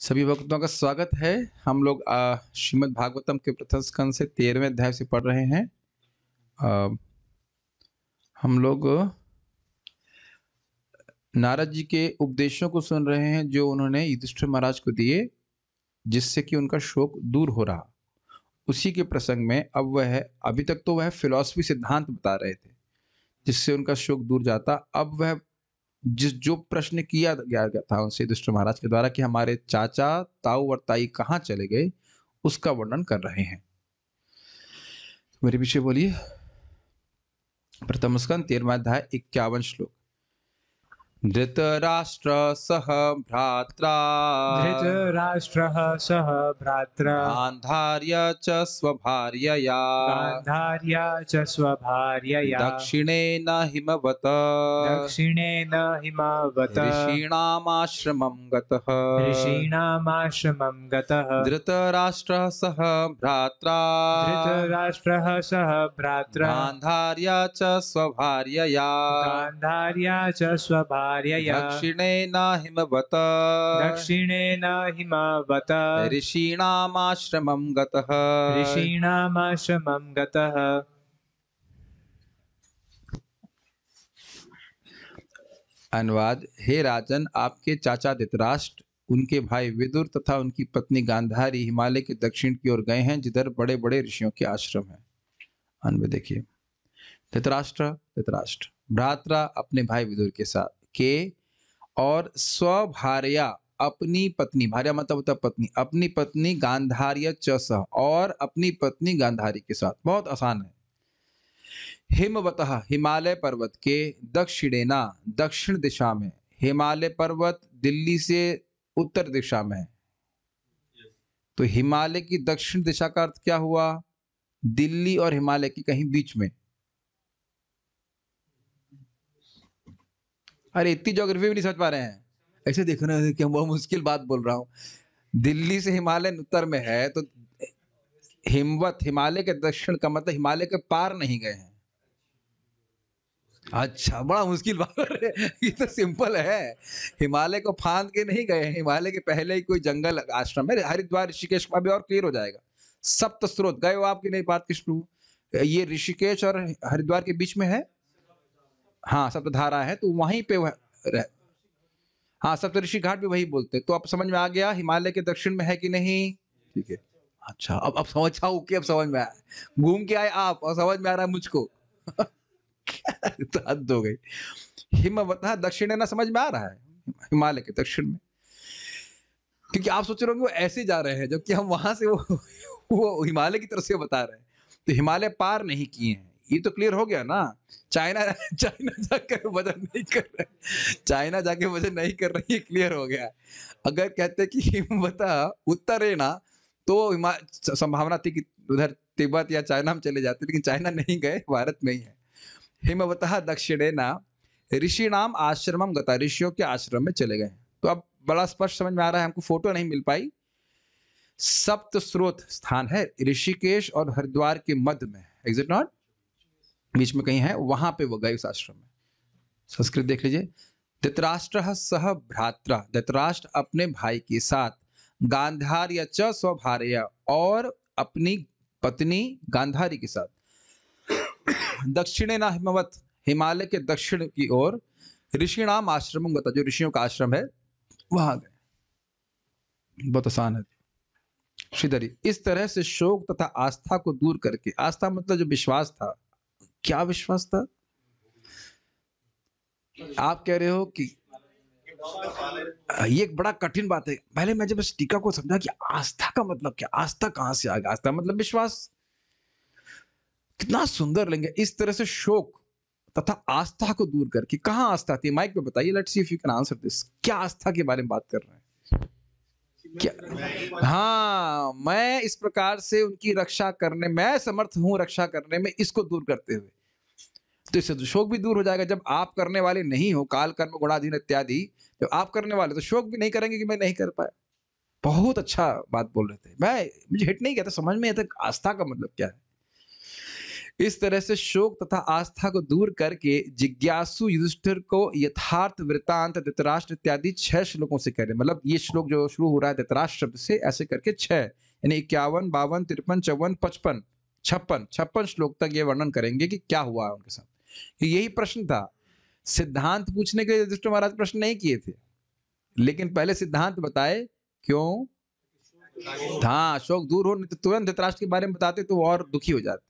सभी भक्तों का स्वागत है। हम लोग श्रीमद् भागवतम के प्रथम स्कंद से तेरहवें अध्याय से पढ़ रहे हैं। आ, हम लोग नारद जी के उपदेशों को सुन रहे हैं जो उन्होंने युधिष्ठिर महाराज को दिए जिससे कि उनका शोक दूर हो रहा। उसी के प्रसंग में अब वह अभी तक तो वह फिलॉसफी सिद्धांत बता रहे थे जिससे उनका शोक दूर जाता। अब वह जिस, जो प्रश्न किया गया था उनसे दुष्ट महाराज के द्वारा कि हमारे चाचा ताऊ और ताई कहाँ चले गए, उसका वर्णन कर रहे हैं। मेरे पीछे बोलिए। प्रथम स्कंद तेरवा अध्याय, इक्यावन श्लोक। धृतराष्ट्र सह भ्रात्रा। धृतराष्ट्रः सह भ्रात्रा। गान्धार्य च स्वभार्यया। गान्धार्या च स्वभार्यया। दक्षिणेन हिमवत। दक्षिणेन हिमावत। ऋषीणामाश्रमं गतः। ऋषीणामाश्रमं गतः। धृतराष्ट्रः सह भ्रात्रा। धृतराष्ट्रः सह भ्रात्रा। गान्धार्या च स्वभार्यया। गान्धार्या च दक्षिणेन हिमवत दक्षिणेन हिमावत ऋषीणामाश्रमं गतः। ऋषीणामाश्रमं गतः। अनुवाद हे राजन आपके चाचा धृतराष्ट्र उनके भाई विदुर तथा उनकी पत्नी गांधारी हिमालय के दक्षिण की ओर गए हैं जिधर बड़े बड़े ऋषियों के आश्रम हैं। अन्वय देखिए। धृतराष्ट्र धृतराष्ट्र भ्रात्रा अपने भाई विदुर के साथ। के और स्वभार्या अपनी पत्नी, भार्या मतलब होता पत्नी, अपनी पत्नी गांधार्य च सह और अपनी पत्नी गांधारी के साथ। बहुत आसान है। हिमवत हिमालय पर्वत के दक्षिणेना, दक्षिण दिशा में। हिमालय पर्वत दिल्ली से उत्तर दिशा में। तो हिमालय की दक्षिण दिशा का अर्थ क्या हुआ? दिल्ली और हिमालय की कहीं बीच में। अरे, इतनी ज्योग्राफी भी नहीं समझ पा रहे हैं। ऐसे देख रहे हैं कि हम बहुत मुश्किल बात बोल रहा हूँ। दिल्ली से हिमालय उत्तर में है तो हिमवत, हिमालय के दक्षिण का मतलब हिमालय के पार नहीं गए हैं। अच्छा बड़ा मुश्किल बात ये तो सिंपल है। हिमालय को फांद के नहीं गए हिमालय के पहले ही कोई जंगल आश्रम है। हरिद्वार, ऋषिकेश का भी और क्लियर हो जाएगा। सप्त स्रोत गए हो आपकी नहीं, बात कृष्ण ये ऋषिकेश और हरिद्वार के बीच में है? हाँ सप्तधारा है तो वहीं पे वह हाँ सप्त ऋषि घाट भी वही बोलते तो अब समझ में आ गया, हिमालय के दक्षिण में है कि नहीं? ठीक है। अच्छा अब अब समझ आओ कि अब समझ में आया। घूम के आए आप और समझ में आ रहा है मुझको। तो हद हो गई। हिमवत दक्षिण है ना, समझ में आ रहा है? हिमालय के दक्षिण में। क्योंकि आप सोच रहे होंगे, वो ऐसे जा रहे हैं, जबकि हम वहाँ से वो वो हिमालय की तरफ़ से बता रहे हैं। तो हिमालय पार नहीं किए हैं। ये तो क्लियर हो गया ना। चाइना चाइना जाकर वज़न नहीं कर रहे। चाइना जाके वज़न नहीं कर रही है क्लियर हो गया। अगर कहते कि हिमवता उत्तर है ना तो संभावना थी कि उधर तिब्बत या चाइना हम चले जाते, लेकिन चाइना नहीं गए, भारत में ही है। हिमवतः दक्षिणे ना, ऋषि नाम आश्रमम गता, ऋषियों के आश्रम में चले गए। तो अब बड़ा स्पष्ट समझ में आ रहा है, हमको फ़ोटो नहीं मिल पाई। सप्त स्रोत स्थान है ऋषिकेश और हरिद्वार के मध्य में। इट नॉट बीच में कहीं है, वहाँ पे वो गए उस आश्रम में। संस्कृत देख लीजिए। धृतराष्ट्र सह भ्रात्रा धृतराष्ट्र अपने भाई के साथ गांधार या च स्वभार्य और अपनी पत्नी गांधारी के साथ। दक्षिणे ना हिमवत हिमालय के दक्षिण की ओर, ऋषिणाम आश्रम बता जो ऋषियों का आश्रम है, वहाँ गए। बहुत आसान है। श्रीधरी, इस तरह से शोक तथा आस्था को दूर करके, आस्था मतलब जो विश्वास था क्या विश्वास था? आप कह रहे हो कि ये एक बड़ा कठिन बात है। पहले मैं जब इस टीका को समझा कि आस्था का मतलब क्या? आस्था कहाँ से आ गया? आस्था मतलब विश्वास। कितना सुंदर लेंगे इस तरह से शोक तथा आस्था को दूर करके कहा आस्था थी? माइक पे बताइए। Let's see if you can answer this क्या आस्था के बारे में बात कर रहे हैं? क्या? हाँ मैं इस प्रकार से उनकी रक्षा करने, मैं समर्थ हूँ रक्षा करने में इसको दूर करते हुए। तो इससे तो शोक भी दूर हो जाएगा। जब आप करने वाले नहीं हो, काल कर्म, गुणाधीन इत्यादि, जब आप करने वाले तो शोक भी नहीं करेंगे कि मैं नहीं कर पाया। बहुत अच्छा बात बोल रहे थे। मैं, मुझे हिट नहीं किया था, समझ में आस्था का मतलब क्या है। इस तरह से शोक तथा आस्था को दूर करके जिज्ञासु युधिष्ठिर को यथार्थ वृतांत, धृतराष्ट्र इत्यादि छह श्लोकों से कह रहे मतलब ये श्लोक जो शुरू हो रहा है, धृतराष्ट्र शब्द से ऐसे करके छह। यानी इक्यावन, बावन, तिरपन, चौवन, पचपन, छप्पन छप्पन श्लोक तक ये वर्णन करेंगे कि क्या हुआ है उनके साथ। कि यही प्रश्न था। सिद्धांत पूछने के लिए युधिष्ठिर महाराज प्रश्न नहीं किए थे। लेकिन पहले सिद्धांत बताए, क्यों? हाँ शोक दूर हो, नहीं तो तुरंत धृतराष्ट्र के बारे में बताते तो और दुखी हो जाते।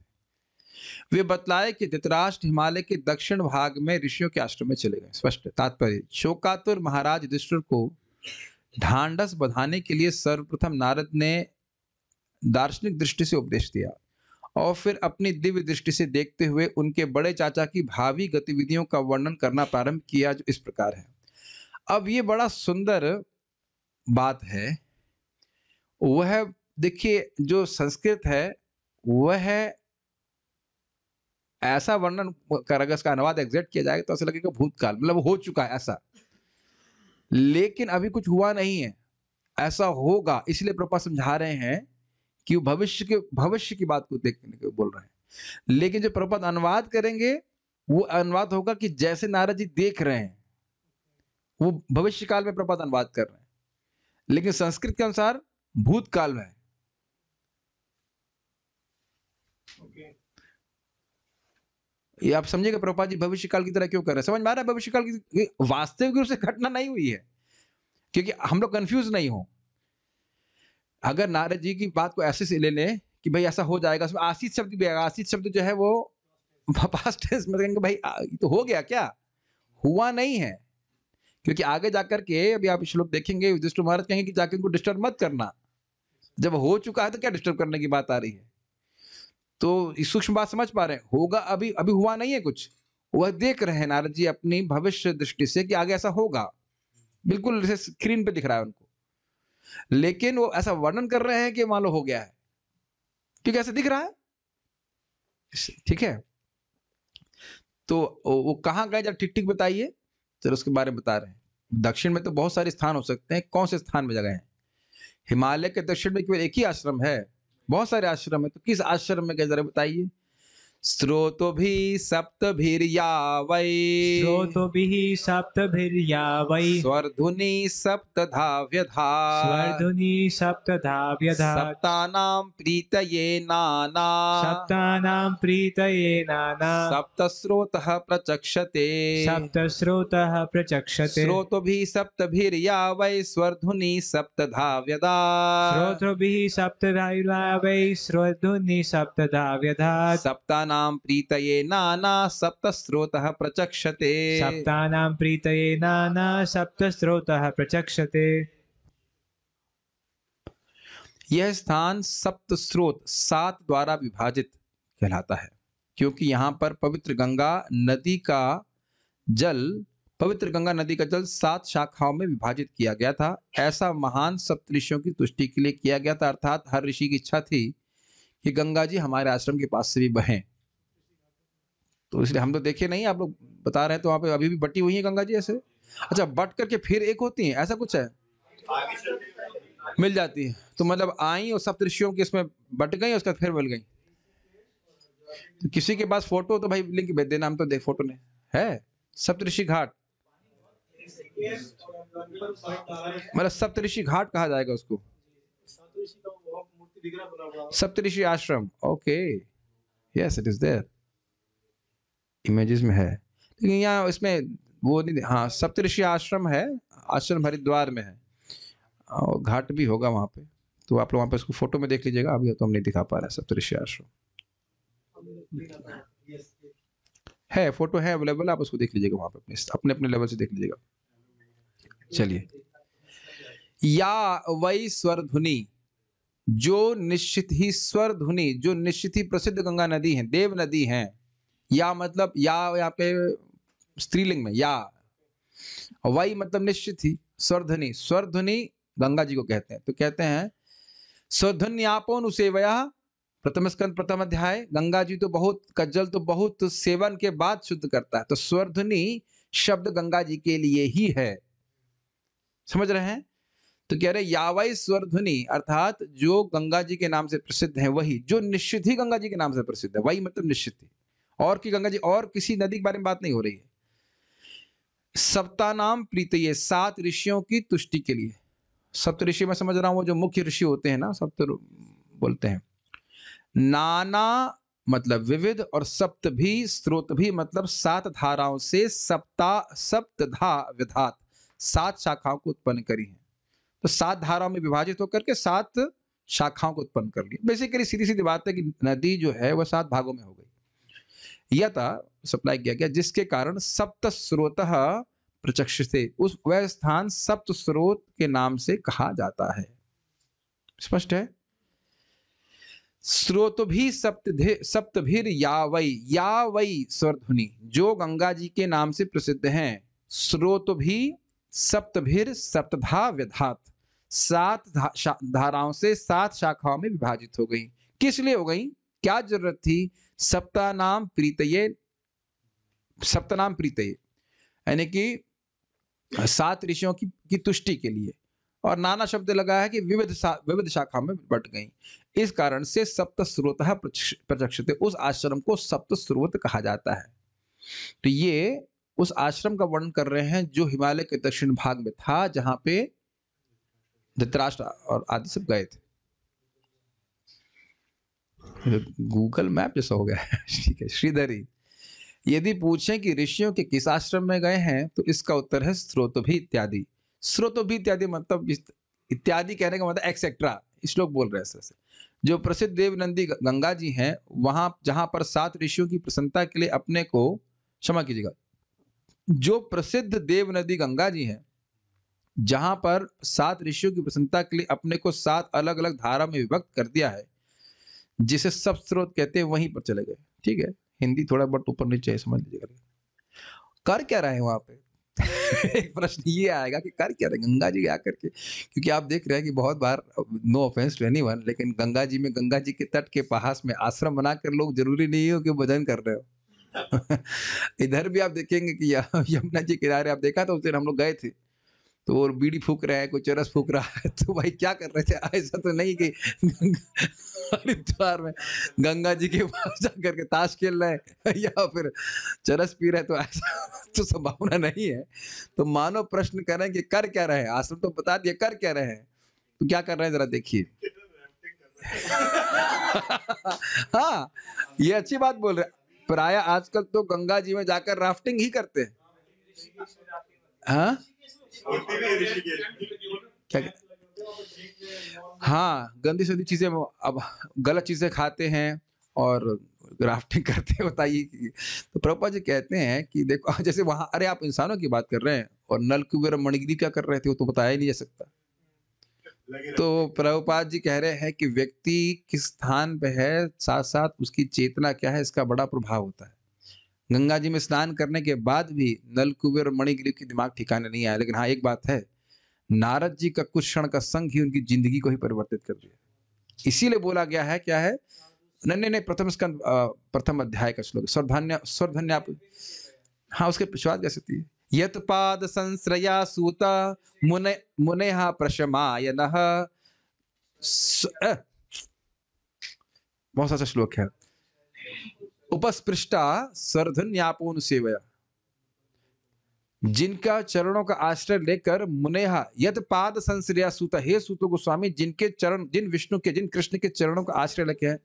वे बतलाए कि धृतराष्ट्र हिमालय के दक्षिण भाग में ऋषियों के आश्रम में चले गए। स्पष्ट, तात्पर्य, शोकातुर महाराज युधिष्ठिर को ढांढस बधाने के लिए सर्वप्रथम नारद ने दार्शनिक दृष्टि से उपदेश दिया और फिर अपनी दिव्य दृष्टि से देखते हुए उनके बड़े चाचा की भावी गतिविधियों का वर्णन करना प्रारंभ किया, जो इस प्रकार है। अब ये बड़ा सुंदर बात है। वह, देखिए, जो संस्कृत है, वह ऐसा वर्णन कर अगर इसका अनुवाद एग्जैक्ट किया जाएगा तो ऐसा लगेगा भूतकाल मतलब हो चुका है ऐसा। लेकिन अभी कुछ हुआ नहीं है, ऐसा होगा, इसलिए प्रभा समझा रहे हैं कि भविष्य के, भविष्य की बात को देखने को बोल रहे हैं। लेकिन जो प्रपद अनुवाद करेंगे, वो अनुवाद होगा कि जैसे नारद जी देख रहे हैं, वो भविष्य काल में प्रपद अनुवाद कर रहे हैं। लेकिन संस्कृत के अनुसार भूतकाल में है। ये आप समझेगा प्रभुपा जी भविष्य काल की तरह क्यों कर रहे हैं? समझ में आ रहा है भविष्य काल की वास्तविक रूप से घटना नहीं हुई है, क्योंकि हम लोग कंफ्यूज नहीं हो। अगर नारद जी की बात को ऐसे से ले लें कि भाई ऐसा हो जाएगा, उसमें आशीष शब्द भी आएगा आशीष शब्द जो है वो पास्ट टेंस में कहेंगे, भाई तो हो गया क्या? हुआ नहीं है, क्योंकि आगे जाकर के अभी आप श्लोक देखेंगे महाराज कहेंगे कि जाके उनको डिस्टर्ब मत करना। जब हो चुका है तो क्या डिस्टर्ब करने की बात आ रही है? तो सूक्ष्म बात समझ पा रहे हैं। होगा अभी अभी हुआ नहीं है कुछ। वह देख रहे हैं नारद जी अपनी भविष्य दृष्टि से कि आगे ऐसा होगा। बिल्कुल स्क्रीन पे दिख रहा है उनको। लेकिन वो ऐसा वर्णन कर रहे हैं कि मान लो हो गया है। क्योंकि ऐसा दिख रहा है। ठीक है। तो वो कहाँ गए जब ठीक ठीक बताइए। चलो उसके बारे में बता रहे हैं। दक्षिण में तो बहुत सारे स्थान हो सकते हैं। कौन से स्थान में जगह है? हिमालय के दक्षिण में केवल एक ही आश्रम है। बहुत सारे आश्रम है तो किस आश्रम में गए जरा बताइए। स्रोतोभिः सप्तभिर्या वै स्रोतोभिः सप्तभिर्या वै स्वर्धुनि सप्तधा व्यधा स्वर्धुनि सप्तधा व्यधा सप्तानां प्रीतये नाना। सप्तानां प्रीतये नाना। सप्तस्रोतः प्रचक्षते। सप्तस्रोतः प्रचक्षते। स्रोतोभिः सप्तभिर्या वै स्वर्धुनि सप्तधा व्यदा स्रोतोभिः सप्तधा वै स्रोधुनि सप्तधा व्यधा सप्तानां प्रीतये नाना सप्तस्रोतः प्रचक्षते। सप्तानां प्रीतये नाना सप्तस्रोतः प्रचक्षते। यह स्थान सप्त स्रोत सात द्वारा विभाजित कहलाता है क्योंकि यहाँ पर पवित्र गंगा नदी का जल पवित्र गंगा नदी का जल सात शाखाओं में विभाजित किया गया था। ऐसा महान सप्तऋषियों की तुष्टि के लिए किया गया था अर्थात हर ऋषि की इच्छा थी कि गंगा जी हमारे आश्रम के पास से भी बहें। तो इसलिए हम तो देखे नहीं आप लोग बता रहे हैं तो वहाँ पे अभी भी बटी हुई है गंगा जी ऐसे। अच्छा बट करके फिर एक होती है ऐसा कुछ है? मिल जाती है। तो मतलब आई और सप्तऋषियों की इसमें बट गई उसका फिर मिल गई? तो किसी के पास फ़ोटो तो भाई लिंक भेज देना हम तो देख फ़ोटो ने है? सप्तऋषि घाट। मतलब सप्तऋषि घाट कहा जाएगा उसको? Saptarishi Ashram okay. Yes it is there images में है। लेकिन यहाँ इसमें वो नहीं हाँ सप्तऋषि आश्रम है, आश्रम हरिद्वार में है। और घाट भी होगा वहाँ पे। तो आप लोग वहाँ पे इसको फ़ोटो में देख लीजिएगा, अभी तो हम नहीं दिखा पा रहे सप्तऋषि आश्रम। है, फ़ोटो है अवेलेबल, आप उसको देख लीजिएगा वहाँ पे अपने अपने अपने लेवल से देख लीजिएगा। चलिए। या वही स्वर ध्वनि जो निश्चित ही स्वर ध्वनि जो निश्चित ही प्रसिद्ध गंगा नदी है, देव नदी है या मतलब या यहाँ पे स्त्रीलिंग में, या। वही मतलब निश्चित ही स्वरध्वनि स्वरध्वनि गंगा जी को कहते हैं। तो कहते हैं स्वध्वन्यापोन उसेवया प्रथम स्कंद प्रथम अध्याय, गंगा जी तो बहुत, कज्जल तो बहुत सेवन के बाद शुद्ध करता है। तो स्वरध्वनि शब्द गंगा जी के लिए ही है। समझ रहे हैं? तो कह रहे यावई स्वर ध्वनि अर्थात जो गंगा जी के नाम से प्रसिद्ध है, वही, जो निश्चित ही गंगा जी के नाम से प्रसिद्ध है, वही मतलब निश्चित ही। और की गंगा जी, और किसी नदी के बारे में बात नहीं हो रही है। सप्ता नाम प्रीत ये सात ऋषियों की तुष्टि के लिए। सप्त ऋषि में समझ रहा हूँ, वो जो मुख्य ऋषि होते हैं ना, सप्त बोलते हैं। नाना मतलब विविध और सप्त भी, स्रोत भी मतलब सात धाराओं से सप्ता सप्तधा विधात, सात शाखाओं को उत्पन्न करी है। तो सात धाराओं में विभाजित होकर के सात शाखाओं को उत्पन्न कर ली बेसिकली सीधी सीधी बात है कि नदी जो है वह सात भागों में हो यथा सप्लाई किया गया, जिसके कारण सप्त स्रोत प्रचक्ष से उस वह स्थान सप्त स्रोत के नाम से कहा जाता है। स्पष्ट है? स्रोत भी सप्त सप्तभिर या वई या वई स्वरध्वनि, जो गंगा जी के नाम से प्रसिद्ध हैं। स्रोत भी सप्तभिर सप्तधा विधात सात धाराओं से सात शाखाओं में विभाजित हो गई। किस लिए हो गई? क्या ज़रूरत थी? सप्ता नाम प्रीतये सप्तनाम प्रीतये। यानी कि सात ऋषियों की, की तुष्टि के लिए। और नाना शब्द लगा है कि विविध विविध शाखा में बट गई। इस कारण से सप्त स्रोत प्रचक्षते। उस आश्रम को सप्त स्रोत कहा जाता है। तो ये उस आश्रम का वर्णन कर रहे हैं जो हिमालय के दक्षिण भाग में था जहाँ पे धृतराष्ट्र और आदि सब गए थे। गूगल मैप जैसा हो गया ठीक है, श्रीधरी, यदि पूछें कि ऋषियों के किस आश्रम में गए हैं तो इसका उत्तर है स्रोत भी इत्यादि। स्रोत भी इत्यादि मतलब इत्यादि कहने का मतलब एक्सेट्रा श्लोक बोल रहे हैं जो प्रसिद्ध देवनंदी गंगा जी हैं, वहाँ, जहाँ पर सात ऋषियों की प्रसन्नता के लिए अपने को क्षमा कीजिएगा। जो प्रसिद्ध देव नदी गंगा जी हैं, जहाँ पर सात ऋषियों की प्रसन्नता के लिए अपने को सात अलग अलग धारा में विभक्त कर दिया है जिसे सब स्रोत कहते हैं, वहीं पर चले गए। ठीक है? हिंदी थोड़ा बहुत ऊपर नीचे समझ लीजिएगा कर क्या रहे हैं वहाँ पे? एक प्रश्न ये आएगा कि कर क्या रहे गंगा जी आकर के, क्योंकि आप देख रहे हैं कि बहुत बार नो ऑफेंस टू एनीवन लेकिन गंगा जी में, गंगा जी के तट के पास में आश्रम बनाकर लोग ज़रूरी नहीं हो कि भजन कर रहे हो। इधर भी आप देखेंगे कि यमुना जी किनारे आप देखा था उस दिन हम लोग गए थे। तो वो बीड़ी फूक रहा है, कोई चरस फूक रहा है तो भाई क्या कर रहे थे? ऐसा तो नहीं कि हरिद्वार में गंगा जी के पास जाकर के ताश खेल रहे हैं या फिर चरस पी रहे तो ऐसा तो संभावना नहीं है। तो मानो प्रश्न करें कि कर क्या रहे आश्रम तो बता दिए कर क्या रहे हैं? तो क्या कर रहे हैं? जरा देखिए। हाँ ये अच्छी बात बोल रहे प्राय आजकल तो गंगा जी में जाकर राफ्टिंग ही करते हैं। हाँ? क्या हाँ गंदी सदी चीज़ें अब गलत चीज़ें खाते हैं और ग्राफ्टिंग करते हैं बताइए तो प्रभुपा जी कहते हैं कि देखो जैसे वहाँ अरे आप इंसानों की बात कर रहे हैं और नलकुबेर मणिगिरी क्या कर रहे थे वो तो बताया ही नहीं जा सकता। तो प्रभुपाद जी कह रहे हैं कि व्यक्ति किस स्थान पे है साथ साथ उसकी चेतना क्या है इसका बड़ा प्रभाव होता है। गंगा जी में स्नान करने के बाद भी नल कुबेर और मणिगिरी की दिमाग ठिकाने नहीं आया लेकिन हाँ एक बात है, नारद जी का कुछ क्षण का संग ही उनकी ज़िंदगी को ही परिवर्तित कर दिया। इसीलिए बोला गया है, क्या है? नहीं नहीं प्रथम स्कंद प्रथम अध्याय का श्लोक, स्वरधन्य स्वरधन्य आप हाँ उसके शुरुआत कैसे थी यत पाद संश्रया सूत मुने मुने प्रशमायन। बहुत अच्छा श्लोक है। उपस्पृष्टा सर्धन्यापोन सेवया। जिनका चरणों का आश्रय लेकर मुनेहा यद पाद संश्रया सूत, हे सूत गोस्वामी, जिनके चरण, जिन विष्णु के, जिन कृष्ण के चरणों का आश्रय लेके है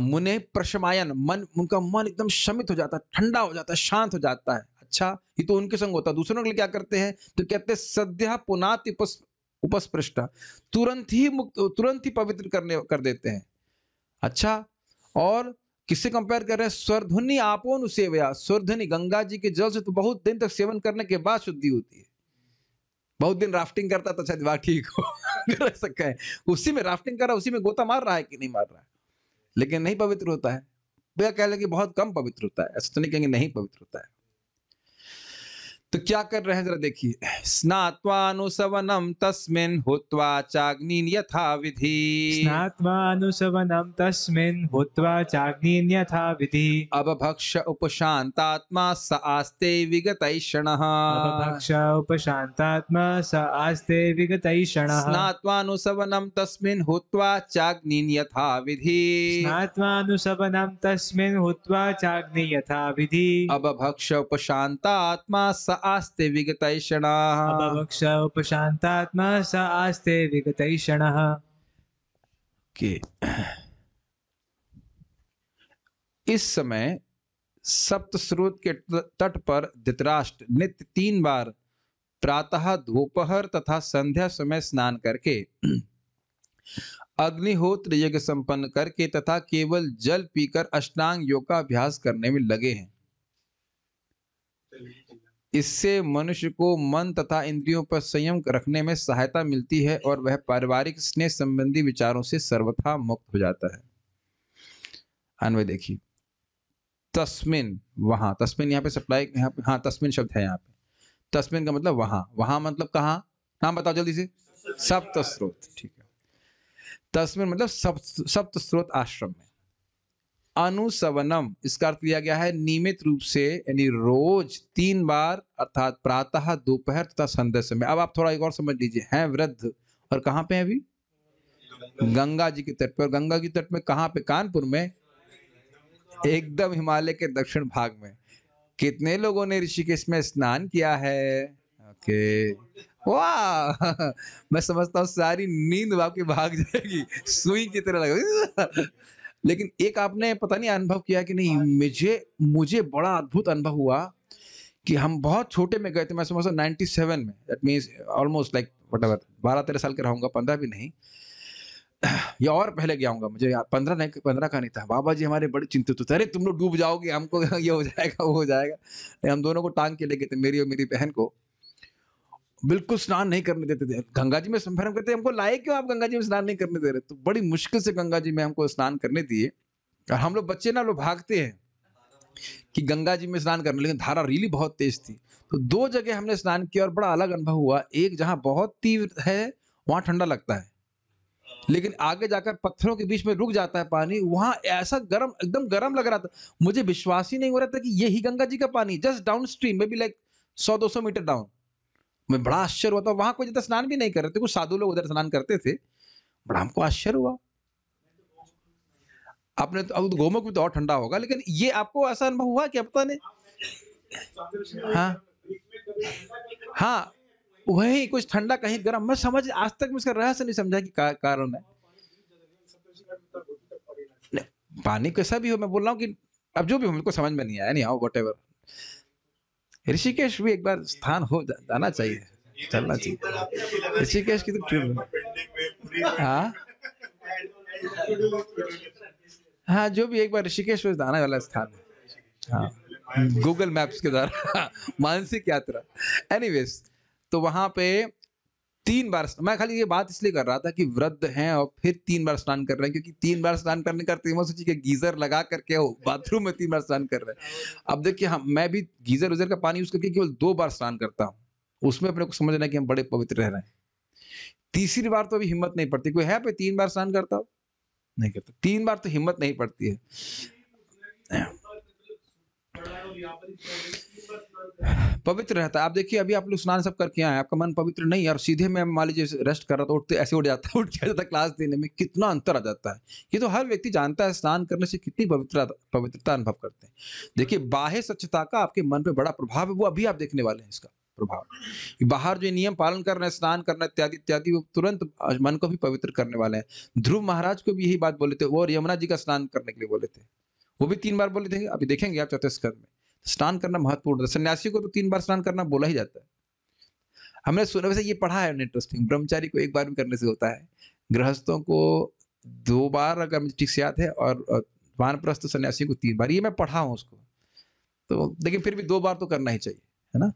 मुने प्रशमायन, मन, उनका मन एकदम शमित हो जाता है, ठंडा हो जाता है, शांत हो जाता है। अच्छा ये तो उनके संग होता है। दूसरों के लिए क्या करते हैं? तो कहते हैं, सद्या पुनात उपस्पृष्टा। तुरंत ही मुक्त, तुरंत ही पवित्र करने, कर देते हैं। अच्छा और किससे कंपेयर कर रहे हैं? स्वरध्वनि आपोन सेवया स्वरध्वनि गंगा जी के जल से तो बहुत दिन तक सेवन करने के बाद शुद्धि होती है। बहुत दिन राफ्टिंग करता तो शायद ठीक हो रह सकता है। उसी में राफ्टिंग कर रहा, उसी में गोता मार रहा है कि नहीं मार रहा है? लेकिन नहीं पवित्र होता है। भैया कह लेंगे बहुत कम पवित्र होता है। ऐसा तो नहीं कहेंगे नहीं पवित्र होता है। तो क्या कर रहे हैं? जरा देखिए। स्नात्वानुसवनम तस्मिन् हुत्वा चाग्निन यथा विधि स्नात्वानुसवनं तस्मिन् भूत्वा चाग्नीन् यथा विधि अबभक्ष उपशान्तात्मा स आस्ते विगतैषणः। अपभक्ष उपशांतात्मा स आस्ते विगतैषणः। स्नात्वानुसवनम तस्मिन् हुत्वा चाग्निन यथा विधि स्नात्वानुसवनं तस्मिन् हुत्वा चाग्नि यथा विधि अबभक्ष उपशान्तात्मा स आस्ते विगतैषणः। अपभक्ष उपशान्तात्मा स आस्ते विगतैषणः। कि इस समय सप्त स्रोत के तट पर धृतराष्ट्र नित्य तीन बार प्रातः दोपहर तथा संध्या समय स्नान करके अग्निहोत्र यज्ञ संपन्न करके तथा केवल जल पीकर अष्टांग योग का अभ्यास करने में लगे हैं। इससे मनुष्य को मन तथा इंद्रियों पर संयम रखने में सहायता मिलती है और वह पारिवारिक स्नेह संबंधी विचारों से सर्वथा मुक्त हो जाता है। अन्वय देखिए। तस्मिन, वहाँ। तस्मिन यहाँ पे सप्लाई हाँ तस्मिन शब्द है यहाँ पे। तस्मिन का मतलब वहाँ। वहाँ मतलब कहाँ? नाम बताओ जल्दी से। सप्त स्रोत। ठीक है। तस्मिन मतलब सप्त सप्त स्रोत आश्रम में। अनुसवनम। इसका अर्थ लिया गया है नियमित रूप से, यानी रोज तीन बार, अर्थात प्रातः, दोपहर तथा संध्या समय। अब आप थोड़ा एक और समझ लीजिए, हैं वृद्ध और कहाँ पे हैं अभी? गंगा जी के तट पर गंगा जी तट में कहाँ पे? कानपुर में? एकदम हिमालय के दक्षिण भाग में। कितने लोगों ने ऋषिकेश में स्नान किया है? ओके। वाह! मैं समझता हूँ सारी नींद आपकी भाग जाएगी। सुई की तरह लगा लेकिन एक आपने पता नहीं अनुभव किया कि नहीं मुझे मुझे बड़ा अद्भुत अनुभव हुआ कि हम बहुत छोटे में गए थे। मैं समझता नाइन्टी सेवन में। That means almost like whatever बारह तेरह साल के रहूँगा पंद्रह भी नहीं। या और पहले गया हूँगा मुझे याद पंद्रह नहीं पंद्रह का नहीं था। बाबा जी हमारे बड़े चिंतित थे अरे तुम लोग डूब जाओगे हमको ये हो जाएगा वो हो जाएगा। हम दोनों को टांग के लेके थे मेरी और मेरी बहन को। बिल्कुल स्नान नहीं करने देते थे। गंगा जी में फिर हम कहते हमको लाए क्यों आप गंगा जी में स्नान नहीं करने दे रहे? तो बड़ी मुश्किल से गंगा जी में हमको स्नान करने दिए। और हम लोग बच्चे ना लोग भागते हैं कि गंगा जी में स्नान करने। लेकिन धारा रीली बहुत तेज थी। तो दो जगह हमने स्नान किया और बड़ा अलग अनुभव हुआ। एक जहाँ बहुत तीव्र है, वहाँ ठंडा लगता है। लेकिन आगे जाकर पत्थरों के बीच में रुक जाता है पानी। वहाँ ऐसा गर्म, एकदम गर्म लग रहा था। मुझे विश्वास ही नहीं हो रहा था कि यही गंगा जी का पानी जस्ट डाउन स्ट्रीम में भी लाइक सौ, दो सौ मीटर डाउन मैं बड़ा आश्चर्य हुआ था, वहाँ कोई ज़्यादा स्नान भी नहीं कर रहे थे, कुछ साधु लोग उधर स्नान करते थे। बड़ा हमको आश्चर्य हुआ। आपने तो अब गोमुख भी तो और ठंडा होगा, लेकिन ये आपको ऐसा अनुभव हुआ कि पता नहीं हाँ। हाँ वही कुछ ठंडा कहीं गर्म। मैं समझ, आज तक मैं इसका रहस्य नहीं समझा कि कारण है। पानी कैसा भी हो, मैं बोल रहा हूँ कि अब जो भी हो, मेरे समझ में नहीं आया नहीं आओ वट ऋषिकेश भी एक बार स्थान हो जाना चाहिए, चलना चाहिए। ऋषिकेश की तो ट्रिप हाँ। हाँ? जो भी एक बार ऋषिकेश में आने वाला स्थान है। हाँ। गूगल मैप्स के द्वारा। मानसिक यात्रा। एनीवेज तो वहाँ पे तीन बार मैं खाली ये बात इसलिए कर रहा था कि वृद्ध हैं और फिर तीन बार स्नान कर रहे हैं, क्योंकि तीन बार स्नान करने का तीमो सोची कि गीजर लगा करके बाथरूम में तीन बार स्नान कर रहे हैं। अब देखिए, हम, मैं भी गीजर उजर का पानी यूज़ करके केवल दो बार स्नान करता हूँ, उसमें अपने को समझना कि हम बड़े पवित्र रह रहे हैं। तीसरी बार तो अभी हिम्मत नहीं पड़ती, कोई है पे तीन बार स्नान करता हो? नहीं करता, तीन बार तो हिम्मत नहीं पड़ती है। पवित्र रहता है। आप देखिए, अभी आप लोग स्नान सब करके आए आपका मन पवित्र नहीं है और सीधे मैं मान लीजिए रेस्ट कर रहा था, उठते ऐसे उठ जाता है, उठ जाता क्लास देने में, कितना अंतर आ जाता है। ये तो हर व्यक्ति जानता है, स्नान करने से कितनी पवित्रता पवित्रता अनुभव करते हैं। देखिए, बाह्य स्वच्छता का आपके मन पे बड़ा प्रभाव है, वो अभी आप देखने वाले हैं इसका प्रभाव। बाहर जो नियम पालन कर रहे हैं, स्नान करना इत्यादि इत्यादि, वो तुरंत मन को भी पवित्र करने वाले हैं। ध्रुव महाराज को भी यही बात बोले थे, वो और यमुना जी का स्नान करने के लिए बोले थे। वो भी तीन बार बोले थे, अभी देखेंगे आप चौथे स्कंद में। स्नान करना महत्वपूर्ण है। सन्यासी को तो तीन बार स्नान करना बोला ही जाता है। हमने सुना, वैसे ये पढ़ा है इंटरेस्टिंग ब्रह्मचारी को एक बार भी करने से होता है। गृहस्थों को दो बार अगर मुझे ठीक से याद है, और वानप्रस्थ सन्यासी को तीन बार। ये मैं पढ़ा हूँ उसको। तो लेकिन फिर भी दो बार तो करना ही चाहिए, है ना?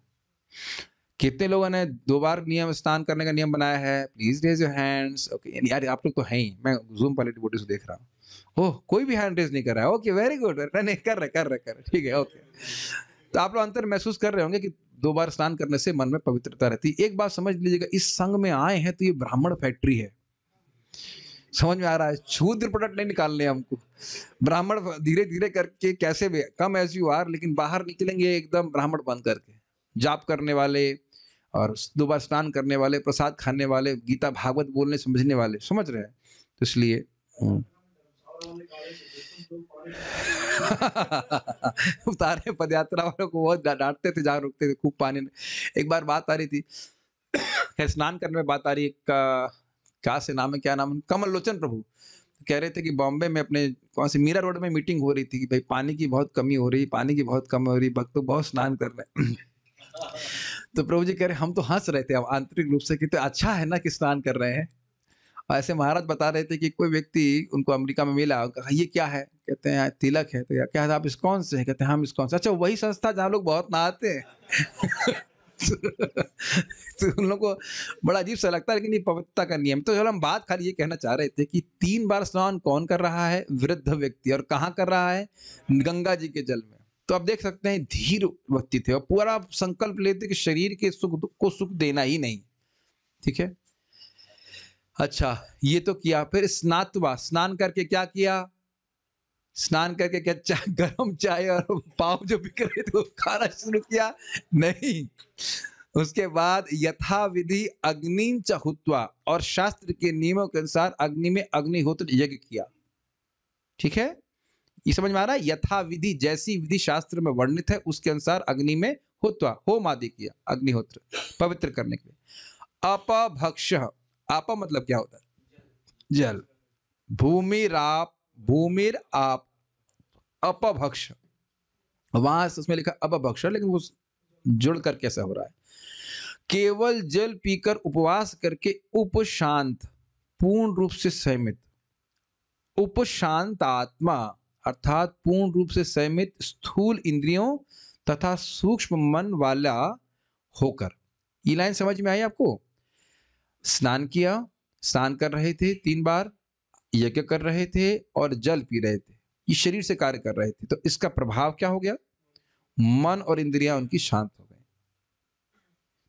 कितने लोगों ने दो बार नियम, स्नान करने का नियम बनाया है? Please raise your hands okay यार, आप लोग तो हैं ही। मैं जूम वाले डिबोटी से देख रहा हूँ। ओह, कोई भी हैंड रेज नहीं कर रहा है। ओके वेरी गुड नहीं कर रहे कर रहे कर रहे ठीक है ओके तो आप लोग अंतर महसूस कर रहे होंगे कि दो बार स्नान करने से मन में पवित्रता रहती है। एक बात समझ लीजिएगा, इस संघ में आए हैं तो ये ब्राह्मण फैक्ट्री है। समझ में आ रहा है? शूद्र प्रोडक्ट नहीं निकालने हमको। ब्राह्मण धीरे धीरे करके कैसे भी, कम एज यू आर लेकिन बाहर निकलेंगे एकदम ब्राह्मण बन करके। जाप करने वाले और दो बार स्नान करने वाले, प्रसाद खाने वाले, गीता भागवत बोलने, समझने वाले। समझ रहे हैं? तो इसलिए उतारे पदयात्रा वालों को बहुत डांटते थे जहाँ रुकते थे खूब पानी में। एक बार बात आ रही थी स्नान करने में बात आ रही क्या से नाम है, क्या नाम कमल लोचन प्रभु। कह रहे थे कि बॉम्बे में अपने, कौन से, मीरा रोड में मीटिंग हो रही थी कि भाई पानी की बहुत कमी हो रही पानी की बहुत कमी हो रही भक्त लोग बहुत स्नान कर रहे हैं। तो प्रभु जी कह रहे, हम तो हंस रहे थे हम आंतरिक रूप से कि तो अच्छा है ना कि स्नान कर रहे हैं। ऐसे महाराज बता रहे थे कि कोई व्यक्ति उनको अमेरिका में मिला कहा, ये क्या है? कहते हैं तिलक है। तो क्या है? आप इस्कॉन से हैं? कहते हैं हम इस्कॉन से अच्छा वही संस्था जहाँ लोग बहुत नहाते हैं। तो उन लोग को बड़ा अजीब सा लगता है लेकिन ये पवित्रता का नियम। तो चलो हम बात खाली ये कहना चाह रहे थे कि तीन बार स्नान कौन कर रहा है? वृद्ध व्यक्ति। और कहाँ कर रहा है? गंगा जी के जल में। तो आप देख सकते हैं धीर व्यक्ति थे। और पूरा संकल्प लेते कि शरीर के सुख को सुख देना ही नहीं। ठीक है? अच्छा ये तो किया। फिर स्नातवा स्नान करके क्या किया? स्नान करके क्या चाय गर्म चाय और पाव जो बिक रहे थे खाना शुरू किया? नहीं। उसके बाद यथाविधि अग्नि चहुत्वा और शास्त्र के नियमों के अनुसार अग्नि में अग्निहोत्र यज्ञ किया। ठीक है? ये समझ में आ रहा है? यथा विधि जैसी विधि शास्त्र में वर्णित है, उसके अनुसार अग्नि में होत्वा, होम आदि किया, अग्निहोत्र, पवित्र करने के लिए। अपभक्ष। आप मतलब क्या होता है? जल। भूमि राप, भूमिर आप, अपभक्ष। वहाँ उसमें लिखा अपभक्ष, लेकिन वो जुड़ कर कैसा हो रहा है? केवल जल पीकर उपवास करके उपशांत, पूर्ण रूप से संयमित उपशांत आत्मा अर्थात पूर्ण रूप से संयमित स्थूल इंद्रियों तथा सूक्ष्म मन वाला होकर। ये लाइन समझ में आई आपको? स्नान किया, स्नान कर रहे थे तीन बार, यज्ञ कर रहे थे और जल पी रहे थे। ये शरीर से कार्य कर रहे थे। तो इसका प्रभाव क्या हो गया? मन और इंद्रियाँ उनकी शांत हो गई।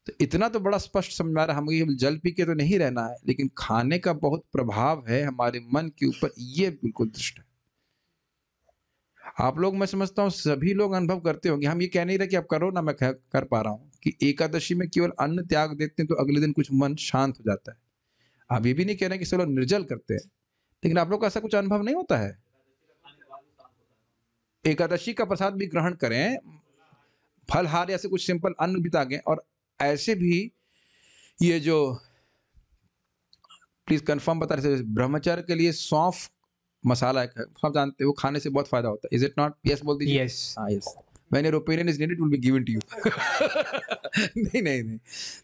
तो इतना तो बड़ा स्पष्ट समझ आ रहा है। हम जल पी के तो नहीं रहना है, लेकिन खाने का बहुत प्रभाव है हमारे मन के ऊपर, ये बिल्कुल दृष्ट है। आप लोग, मैं समझता हूँ, सभी लोग अनुभव करते होंगे। हम ये कह नहीं रहे कि आप करो ना, मैं कर पा रहा हूँ कि एकादशी में केवल अन्न त्याग देते हैं तो अगले दिन कुछ मन शांत हो जाता है। आप ये भी नहीं कह रहे कि चलो निर्जल करते हैं, लेकिन आप लोग का ऐसा कुछ अनुभव नहीं होता है? एकादशी का प्रसाद भी ग्रहण करें, फलहार ऐसे कुछ सिंपल अन्न भी तागें, और ऐसे भी ये जो प्लीज़ कंफर्म बता रहे ब्रह्मचर्य के लिए सौंफ मसाला एक है सब जानते हैं वो खाने से बहुत फ़ायदा होता है। इज़ इट नॉट यस बोल दीजिए. हाँ yes when your opinion is needed will be given to you नहीं नहीं नहीं।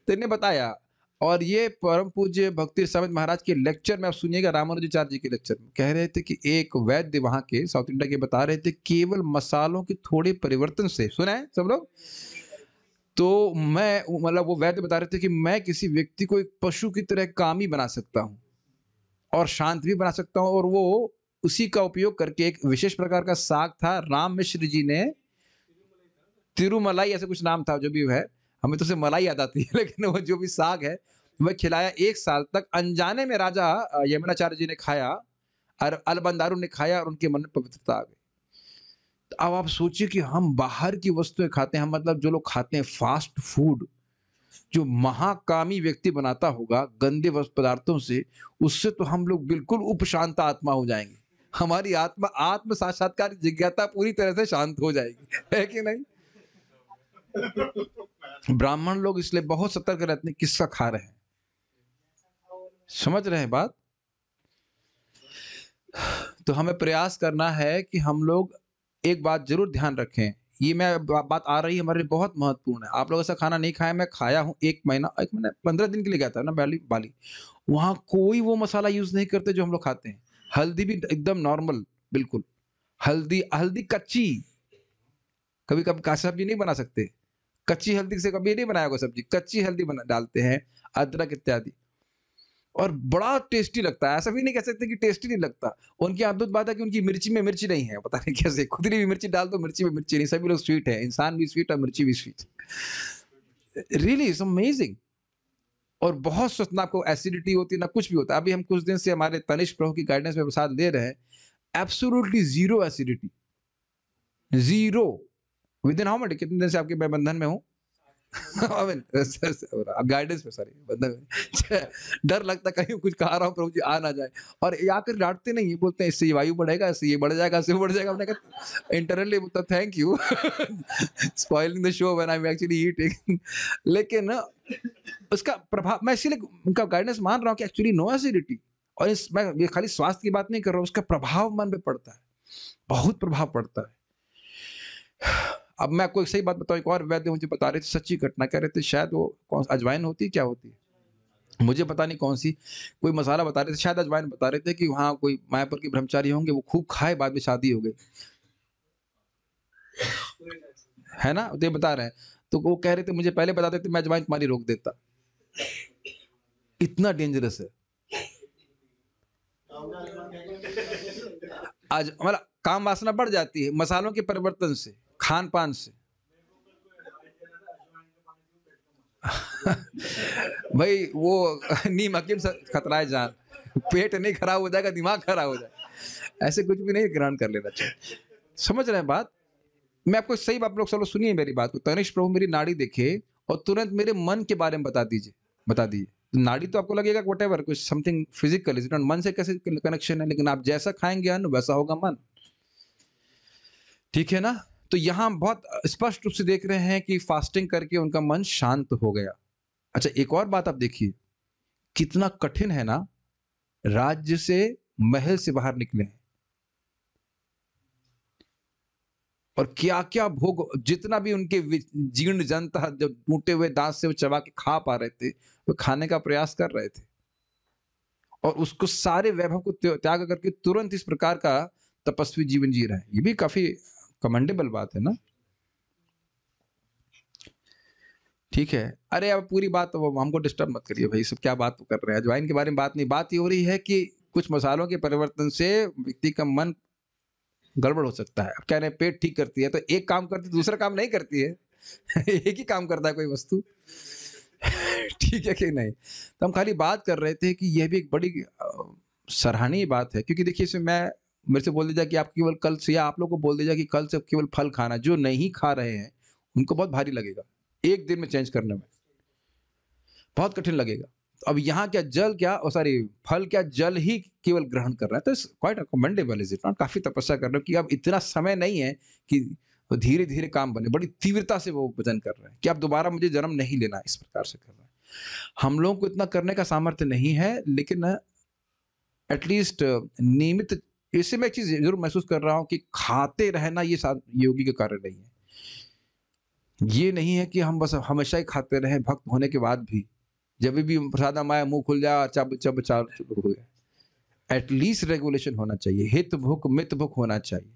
तो इन्हें बताया और ये परम पूज्य भक्ति समित महाराज के लेक्चर में आप सुनिएगा रामानुजाचार्य जी के लेक्चर में। कह रहे थे कि एक वैद्य वहाँ के साउथ इंडिया के बता रहे थे केवल मसालों के थोड़े परिवर्तन से। सुना है सब लोग? तो मैं मतलब वो वैद्य बता रहे थे कि मैं किसी व्यक्ति को एक पशु की तरह कामी बना सकता हूँ और शांत भी बना सकता हूँ और वो उसी का उपयोग करके एक विशेष प्रकार का साग था। राम मिश्र जी ने तिरुमलाई, ऐसे कुछ नाम था जो भी है, हमें तो उसे मलाई याद आती है, लेकिन वो जो भी साग है, वह खिलाया एक साल तक। अनजाने में राजा यमुनाचार्य जी ने खाया और अलबंदारू ने खाया और उनके मन में पवित्रता आ गई। तो अब आप सोचिए कि हम बाहर की वस्तुएँ खाते हैं, हम मतलब जो लोग खाते हैं फास्ट फ़ूड जो महाकामी व्यक्ति बनाता होगा गंदे पदार्थों से, उससे तो हम लोग बिल्कुल उपशांत आत्मा हो जाएँगे। हमारी आत्मा, आत्म साक्षात्कार जिज्ञासा पूरी तरह से शांत हो जाएगी। है कि नहीं? ब्राह्मण लोग इसलिए बहुत सतर्क रहते हैं, किसका खा रहे हैं? समझ रहे हैं बात? तो हमें प्रयास करना है कि हम लोग एक बात ज़रूर ध्यान रखें। ये मैं बात आ रही है, हमारे लिए बहुत महत्वपूर्ण है। आप लोग ऐसा खाना नहीं खाया, मैं खाया हूँ एक महीना एक महीना, पंद्रह दिन के लिए गया था ना, बाली बाली। वहाँ कोई वो मसाला यूज़ नहीं करते जो हम लोग खाते हैं। हल्दी भी एकदम नॉर्मल बिल्कुल। हल्दी हल्दी कच्ची। कभी कभी का सब्ज़ी नहीं बना सकते। कच्ची हल्दी से कभी नहीं बनाया होगा सब्ज़ी। कच्ची हल्दी बना, डालते हैं, अदरक इत्यादि। और बड़ा टेस्टी लगता है। ऐसा भी नहीं कह सकते कि टेस्टी नहीं लगता। उनकी अद्भुत बात है कि उनकी मिर्ची में मिर्ची नहीं है। पता नहीं कैसे। खुदरी भी मिर्ची डाल दो, मिर्ची में मिर्ची नहीं। सभी लोग स्वीट है। इंसान भी स्वीट और मिर्ची भी स्वीट रियली इट्स अमेजिंग और बहुत स्वस्थ ना आपको एसिडिटी होती, ना कुछ भी होता। अभी हम कुछ दिन से हमारे तनिष प्रभु की गाइडेंस में प्रसाद ले रहे हैं। Absolutely zero acidity zero within how much कितने दिन से आपके मैं बंधन में हूँ? गाइडेंस में सॉरी डर लगता कहीं कुछ कहा रहा हूँ, प्रभु जी, आ ना जाए। और ये आकर डांटते नहीं, बोलते हैं, इससे ये वायु बढ़ेगा, इससे ये बढ़ जाएगा, इससे बढ़ जाएगा। कहा इंटरनली बोलता thank you spoiling the show when I am actually eating लेकिन उसका प्रभाव, मैं इसीलिए उनका गाइडेंस मान रहा हूँ कि एक्चुअली नो एसिडिटी और इस, मैं ये खाली स्वास्थ्य की बात नहीं कर रहा हूँ, उसका प्रभाव मन पे पड़ता है। बहुत प्रभाव पड़ता है। अब मैं आपको एक सही बात बताऊँ, एक और वैद्य मुझे बता रहे थे, सच्ची घटना कह रहे थे, शायद वो कौन अजवाइन होती क्या होती है? मुझे पता नहीं कौन सी, कोई मसाला बता रहे थे, शायद अजवाइन बता रहे थे कि वहाँ कोई मायापुर के ब्रह्मचारी होंगे, वो खूब खाए, बाद में शादी हो गई। है ना? तो बता रहे हैं। तो वो कह रहे थे, मुझे पहले बता देते, मैं अजवाइन तुम्हारी रोक देता। इतना डेंजरस है। आज हमारा काम वासना बढ़ जाती है, मसालों के परिवर्तन से। खान पान से। भाई, वो नीम हकीम से खतरा है जान। पेट नहीं खराब हो जाएगा, दिमाग खराब हो जाए ऐसे कुछ भी नहीं ग्रहण कर लेना चाहिए। समझ रहे हैं बात? मैं आपको सही बात लोग चलो सुनिए मेरी बात को। तनिष प्रभु, मेरी नाड़ी देखे और तुरंत मेरे मन के बारे में बता दीजिए। बता दीजिए। नाड़ी तो आपको लगेगा वट एवर कुछ समथिंग फ़िज़िकल इज़ नॉट मन से कैसे कनेक्शन है? लेकिन आप जैसा खाएँगे अन्न, वैसा होगा मन। ठीक है ना? तो यहाँ बहुत स्पष्ट रूप से देख रहे हैं कि फास्टिंग करके उनका मन शांत हो गया। अच्छा एक और बात आप देखिए। कितना कठिन है ना, राज्य से महल से बाहर निकले और क्या क्या भोग, जितना भी उनके जीर्ण जन था जब टूटे हुए दांत से वो चबा के खा पा रहे थे, वो खाने का प्रयास कर रहे थे। और उसको सारे वैभव को त्याग करके तुरंत इस प्रकार का तपस्वी जीवन जी रहे हैं। ये भी काफ़ी कमेंडेबल बात है ना? ठीक है। अरे, अब पूरी बात तो हमको डिस्टर्ब मत करिए भाई, सब क्या बात कर रहे हैं? अजवाइन के बारे में बात नहीं, बात ये हो रही है कि कुछ मसालों के परिवर्तन से व्यक्ति का मन गड़बड़ हो सकता है। कह रहे पेट ठीक करती है तो एक काम करती है, दूसरा काम नहीं करती है। एक ही काम करता है कोई वस्तु। ठीक है कि नहीं? तो हम खाली बात कर रहे थे कि यह भी एक बड़ी सराहनीय बात है, क्योंकि देखिए, इसमें मैं मेरे से बोल दीजिए कि आप केवल कल से, या आप लोग को बोल दीजिए कि कल से केवल फल खाना जो नहीं खा रहे हैं, उनको बहुत भारी लगेगा। एक दिन में चेंज करने में। बहुत कठिन लगेगा। अब यहाँ क्या जल क्या सॉरी, फल क्या जल ही केवल ग्रहण कर रहा है? तो quite commendable is it not काफ़ी तपस्या कर रहे हो कि अब इतना समय नहीं है कि धीरे धीरे काम बने। बड़ी तीव्रता से वो वज़न कर रहे हैं कि अब दोबारा मुझे जन्म नहीं लेना इस प्रकार से कर रहे हैं। हम लोगों को इतना करने का सामर्थ्य नहीं है, लेकिन एटलीस्ट नियमित इससे मैं चीज़ ज़रूर महसूस कर रहा हूँ कि खाते रहना ये योगी का कार्य नहीं है। ये नहीं है कि हम बस हमेशा ही खाते रहे, भक्त होने के बाद भी। जब भी प्रसाद माया, मुँह खुल जाए चब चब चार हो गया। एटलीस्ट रेगुलेशन होना चाहिए। हित भुक मित भुक होना चाहिए।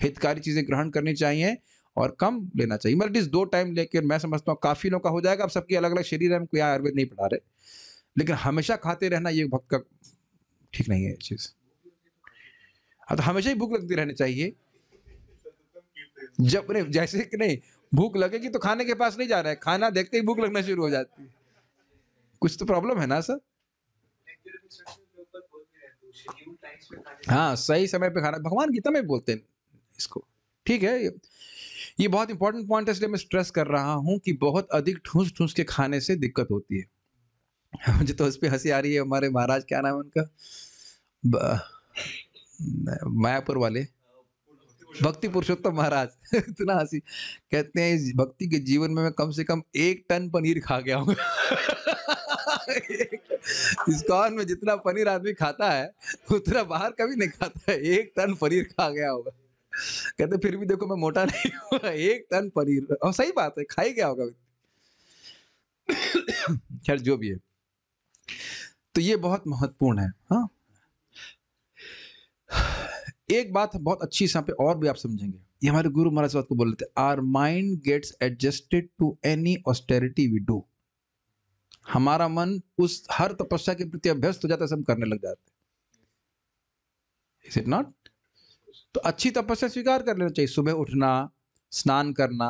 हितकारी चीज़ें ग्रहण करनी चाहिए और कम लेना चाहिए। मतलब दो टाइम लेकर मैं समझता हूँ काफ़ी लोग का हो जाएगा। अब सबके अलग अलग शरीर है, कोई आयुर्वेद नहीं पढ़ा रहे। लेकिन हमेशा खाते रहना ये भक्त का ठीक नहीं है चीज़। हाँ तो हमेशा ही भूख लगती रहनी चाहिए। जब नहीं, जैसे कि नहीं, भूख लगेगी तो खाने के पास नहीं जा रहा है। खाना देखते ही भूख लगना शुरू हो जाती है। कुछ तो प्रॉब्लम है ना, सर? हाँ सही समय पे खाना, भगवान गीता में बोलते हैं इसको। ठीक है, ये बहुत इंपॉर्टेंट पॉइंट है, इसलिए मैं स्ट्रेस कर रहा हूँ कि बहुत अधिक ठूस ठूस के खाने से दिक्कत होती है। मुझे तो उस पर हँसी आ रही है, हमारे महाराज, क्या नाम है उनका? मायापुर वाले। भक्ति पुरुषोत्तम महाराज। इतना हँसी। कहते हैं भक्ति के जीवन में मैं कम से कम एक टन पनीर खा गया हूँ। कौन में जितना पनीर आदमी खाता है, उतना बाहर कभी नहीं खाता है। एक टन पनीर खा गया होगा। कहते फिर भी देखो मैं मोटा नहीं हुआ एक टन पनीर। और सही बात है, खाई गया होगा। खैर, जो भी है। तो ये बहुत महत्वपूर्ण है। हाँ। एक बात बहुत अच्छी यहाँ पे और भी आप समझेंगे। ये हमारे गुरु महाराज बात को बोल रहे थे our mind gets adjusted to any austerity we do हमारा मन उस हर तपस्या के प्रति अभ्यस्त हो जाता है, सब करने लग जाते इज़ इट नॉट तो अच्छी तपस्या स्वीकार कर लेना चाहिए। सुबह उठना, स्नान करना।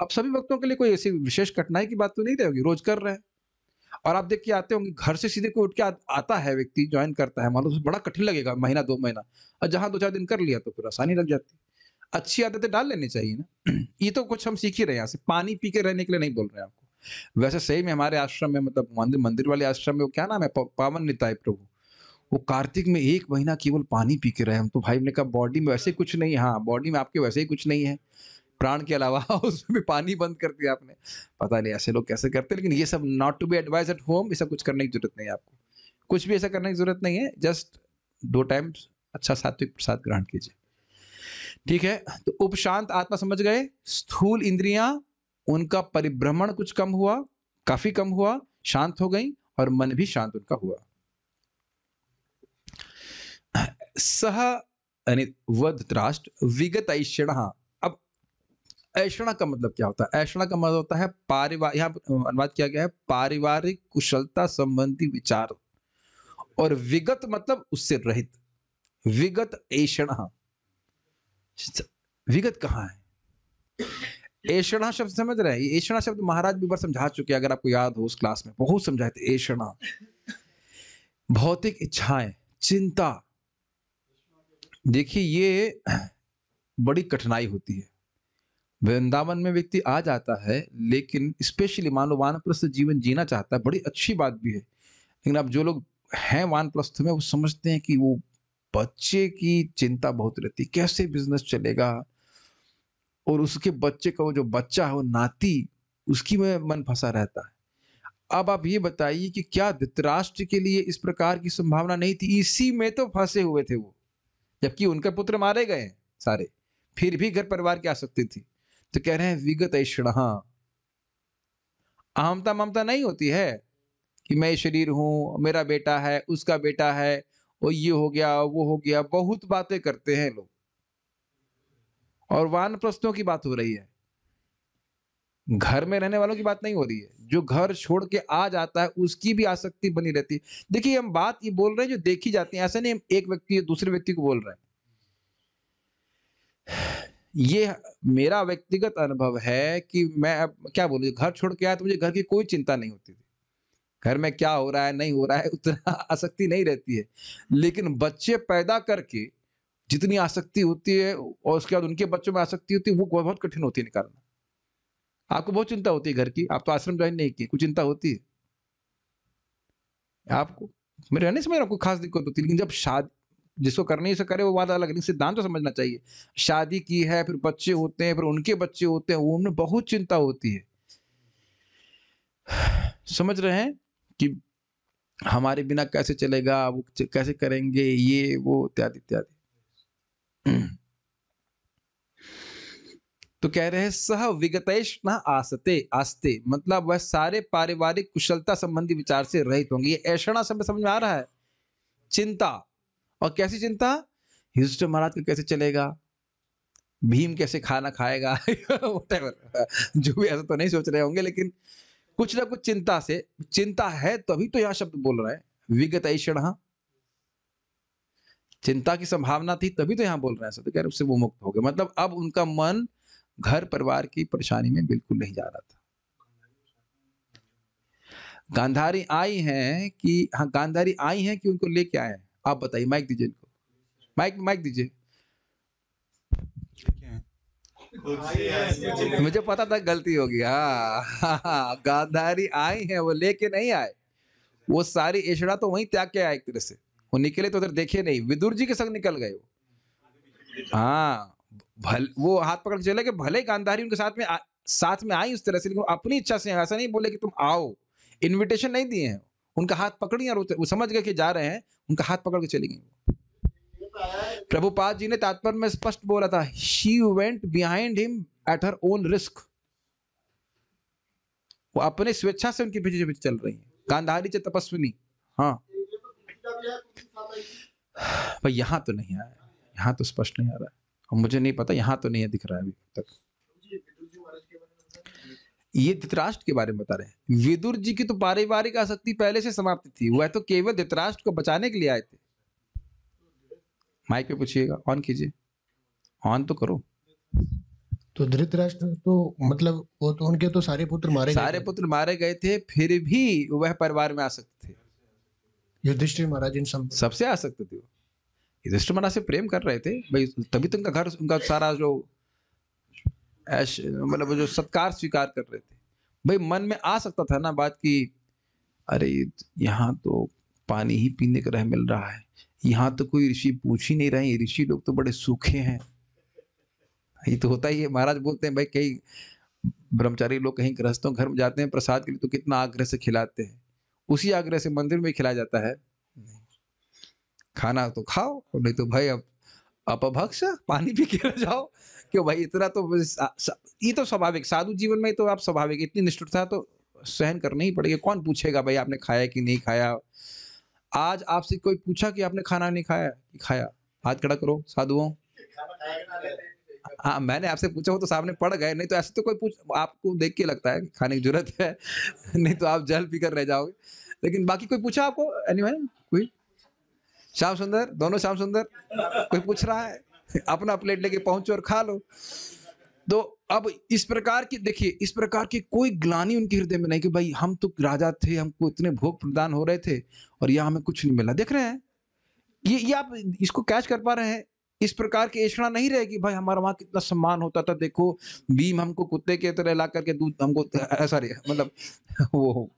अब सभी भक्तों के लिए कोई ऐसी विशेष कठिनाई की बात तो नहीं रहेगी रोज कर रहे हैं। और आप देख के आते होंगे घर से सीधे कोई उठ के आ, आता है व्यक्ति ज्वाइन करता है मान लो बड़ा कठिन लगेगा महीना दो महीना और जहाँ दो चार दिन कर लिया तो फिर आसानी लग जाती अच्छी आदतें डाल लेनी चाहिए ना। ये तो कुछ हम सीख ही रहे हैं यहाँ से पानी पी के रहने के लिए नहीं बोल रहे हैं आपको। वैसे सही में हमारे आश्रम में मतलब मंदिर मंदिर वाले आश्रम में वो क्या नाम है पावन निताय प्रभु। वो कार्तिक में एक महीना केवल पानी पी के रहे हम तो भाई ने कहा बॉडी में वैसे कुछ नहीं है। हाँ बॉडी में आपके वैसे ही कुछ नहीं है। प्राण के अलावा उसमें भी पानी बंद कर दिया आपने। पता नहीं ऐसे लोग कैसे करते लेकिन ये सब not to be advise at home ये सब कुछ करने की ज़रूरत नहीं है आपको। कुछ भी ऐसा करने की ज़रूरत नहीं है जस्ट दो टाइम अच्छा सात्विक प्रसाद ग्रहण कीजिए। ठीक है तो उपशांत आत्मा समझ गए, स्थूल इंद्रियाँ, उनका परिभ्रमण कुछ कम हुआ, काफ़ी कम हुआ, शांत हो गई, और मन भी शांत उनका हुआ। सह, यानी विगत ऐषण ऐषणा का मतलब क्या होता है? ऐषणा का मतलब होता है पारिवार यहाँ अनुवाद किया गया है पारिवारिक कुशलता संबंधी विचार और विगत मतलब उससे रहित। विगत ऐषण। विगत कहाँ है? ऐषणा शब्द समझ रहे हैं? ऐषणा शब्द महाराज भी बार समझा चुके हैं, अगर आपको याद हो उस क्लास में। बहुत समझाए थे ऐषणा। भौतिक इच्छाएँ, चिंता। देखिए, ये बड़ी कठिनाई होती है। वृंदावन में व्यक्ति आ जाता है, लेकिन स्पेशली मान लो वानप्रस्थ जीवन जीना चाहता है, बड़ी अच्छी बात भी है। लेकिन अब जो लोग हैं वानप्रस्थ में, वो समझते हैं कि वो बच्चे की चिंता बहुत रहती है, कैसे बिज़नेस चलेगा? और उसके बच्चे का वो जो बच्चा है, वो नाती, उसकी में मन फंसा रहता है। अब आप ये बताइए कि क्या धृतराष्ट्र के लिए इस प्रकार की संभावना नहीं थी? इसी में तो फंसे हुए थे वो, जबकि उनके पुत्र मारे गए सारे। फिर भी घर परिवार की आसक्ति थी। तो कह रहे हैं, विगत ऐषण अहमता ममता नहीं होती है कि मैं शरीर हूँ, मेरा बेटा है, उसका बेटा है और ये हो गया, वो हो गया, बहुत बातें करते हैं लोग। और वानप्रस्थों की बात हो रही है। घर में रहने वालों की बात नहीं हो रही है। जो घर छोड़ के आ जाता है, उसकी भी आसक्ति बनी रहती है। देखिए, हम बात ये बोल रहे हैं जो देखी जाती है, ऐसा नहीं हम एक व्यक्ति दूसरे व्यक्ति को बोल रहे हैं। ये मेरा व्यक्तिगत अनुभव है कि मैं अब, क्या बोलूँ घर छोड़ के आया तो मुझे घर की कोई चिंता नहीं होती थी। घर में क्या हो रहा है, नहीं हो रहा है, उतना आसक्ति नहीं रहती है। लेकिन बच्चे पैदा करके जितनी आसक्ति होती है और उसके बाद उनके बच्चों में आसक्ति होती है, वो बहुत कठिन होती है निकालना। आपको बहुत चिंता होती है घर की? आप तो आश्रम ज्वाइन नहीं किए, कुछ चिंता होती है? आपको? मेरे रहने से मेरा कोई खास दिक्कत होती है, लेकिन जब शादी जिसको करनी से करे वो बात अलग सिद्धांत तो समझना चाहिए। शादी की है, फिर बच्चे होते हैं, फिर उनके बच्चे होते हैं, उनमें बहुत चिंता होती है। समझ रहे हैं कि हमारे बिना कैसे चलेगा, वो कैसे करेंगे, ये, वो, इत्यादि इत्यादि। तो कह रहे हैं, सह विगतेश न आसते, आस्ते। मतलब वह सारे पारिवारिक कुशलता संबंधी विचार से रहित होंगे। ये ऐषणा शब्द समझ में आ रहा है? चिंता। और कैसी चिंता? युधिष्ठिर महाराज को कैसे चलेगा? भीम कैसे खाना खाएगा? जो भी ऐसा तो नहीं सोच रहे होंगे, लेकिन कुछ ना कुछ चिंता से, चिंता है तभी तो यहाँ शब्द बोल रहे हैं। विगत ऐषण। चिंता की संभावना थी तभी तो यहाँ बोल रहे हैं सब तो कह रहे उससे वो मुक्त हो गए। मतलब अब उनका मन घर परिवार की परेशानी में बिल्कुल नहीं जा रहा था। गांधारी आई हैं कि हाँ गांधारी आई हैं कि उनको लेके आए हैं? आप बताइए माइक दीजिए इनको। माइक माइक दीजिए। मुझे पता था गलती होगी। हाँ गांधारी आई हैं वो लेके नहीं आए। वो सारी एशड़ा तो वहीं त्याग के आए एक तरह से। वो निकले तो उधर देखे नहीं। विदुर जी के संग निकल गए वो। हाँ भल वो हाथ पकड़ चले कि भले गांधारी उनके साथ में आ, साथ में आई उस तरह से लेकिन अपनी इच्छा से ऐसा नहीं बोले कि तुम आओ। इनविटेशन नहीं दिए हैं। उनका हाथ पकड़ी और वो समझ गए कि जा रहे हैं, उनका हाथ पकड़ के चली गई प्रभुपाद जी ने तात्पर्य में स्पष्ट बोला था she went behind him at her own risk वो अपने स्वेच्छा से उनके पीछे पीछे चल रही है। गांधारी च तपस्विनी। हाँ। भाई, यहाँ तो नहीं आया। यहाँ तो स्पष्ट नहीं आ रहा है। और मुझे नहीं पता, यहाँ तो नहीं दिख रहा है अभी तक। ये धृतराष्ट्र के बारे में बता रहे हैं। विदुर जी की तो पारिवारिक आसक्ति पहले से समाप्त थी। वह तो केवल धृतराष्ट्र को बचाने के लिए आए थे। माइक पे पूछिएगा। ऑन कीजिए। ऑन तो करो। तो धृतराष्ट्र तो मतलब वो तो उनके तो सारे पुत्र मारे गए सारे थे। पुत्र मारे गए थे फिर भी वह परिवार में आसक्त थे। युधिष्ठिर महाराज इन सब सबसे आसक्त थे वो। युधिष्ठिर महाराज से प्रेम कर रहे थे। भाई तभी तो उनका घर उनका सारा जो ऐश मतलब जो सत्कार स्वीकार कर रहे थे। भाई, मन में आ सकता था ना बात की, अरे, यहाँ तो पानी ही पीने का रह मिल रहा है। यहाँ तो कोई ऋषि पूछ ही नहीं रहे ऋषि लोग तो बड़े सूखे हैं। ये तो होता ही है। महाराज बोलते हैं, भाई कई ब्रह्मचारी लोग कहीं गृहस्थों घर में जाते हैं, प्रसाद के लिए तो कितना आग्रह से खिलाते हैं। उसी आग्रह से मंदिर में खिलाया जाता है। खाना तो खाओ, नहीं तो भाई, अब अपभक्ष, पानी पी के जाओ। क्यों भाई? इतना तो ये तो स्वाभाविक। साधु जीवन में तो आप स्वाभाविक, इतनी निष्ठुरता तो सहन करनी ही पड़ेगी। कौन पूछेगा भाई, आपने खाया कि नहीं खाया? आज आपसे कोई पूछा कि आपने खाना नहीं खाया? खाया। हाथ खड़ा करो, साधुओं। हाँ मैंने आपसे पूछा, वो तो सामने पड़ गए। नहीं तो ऐसे तो कोई पूछ, आपको देख के लगता है खाने की ज़रूरत है। नहीं तो आप जल पीकर रह जाओगे। लेकिन बाकी कोई पूछा आपको? एनीवे कोई श्याम सुंदर? दोनों श्याम सुंदर? कोई पूछ रहा है? अपना प्लेट लेके पहुंचो और खा लो। तो अब इस प्रकार की, देखिए, इस प्रकार की कोई ग्लानी उनके हृदय में नहीं कि भाई हम तो राजा थे, हमको इतने भोग प्रदान हो रहे थे और यहाँ हमें कुछ नहीं मिला। देख रहे हैं, ये ये आप इसको कैच कर पा रहे हैं। इस प्रकार की ऐसा नहीं रहेगी, भाई हमारा वहाँ कितना सम्मान होता था, देखो, भीम हमको कुत्ते के तरह ला करके दूध, हमको सॉरी मतलब वो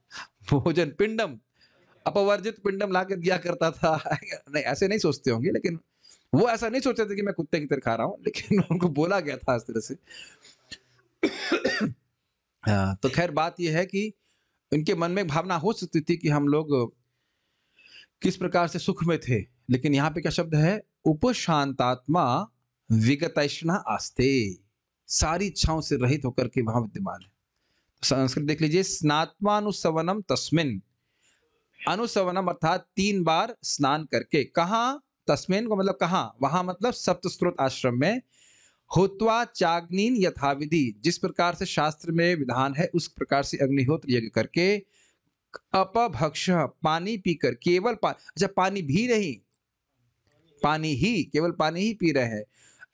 भोजन, पिंडम, अपवर्जित पिंडम ला कर दिया करता था। नहीं, ऐसे नहीं सोचते होंगे, लेकिन वो ऐसा नहीं सोचते थे कि मैं कुत्ते की तरह खा रहा हूँ लेकिन उनको बोला गया था इस तरह से। हाँ, तो खैर बात यह है कि उनके मन में भावना हो सकती थी कि हम लोग किस प्रकार से सुख में थे लेकिन यहाँ पे क्या शब्द है? उपशांतात्मा विगतैष्णा आस्ते सारी इच्छाओं से रहित होकर के वहाँ विद्यमान है। संस्कृत देख लीजिए स्नात्मानुसवनम तस्मिन। अनुसवनम अर्थात तीन बार स्नान करके। कहा? तस्मिन को मतलब कहा? वहाँ मतलब सप्त स्त्रोत आश्रम में। होत्वा चाग्नीन यथाविधि। जिस प्रकार से शास्त्र में विधान है उस प्रकार से अग्निहोत्र यज्ञ करके अपभक्ष पानी पीकर केवल पा, अच्छा पानी भी नहीं। पानी ही केवल पानी ही पी रहे हैं।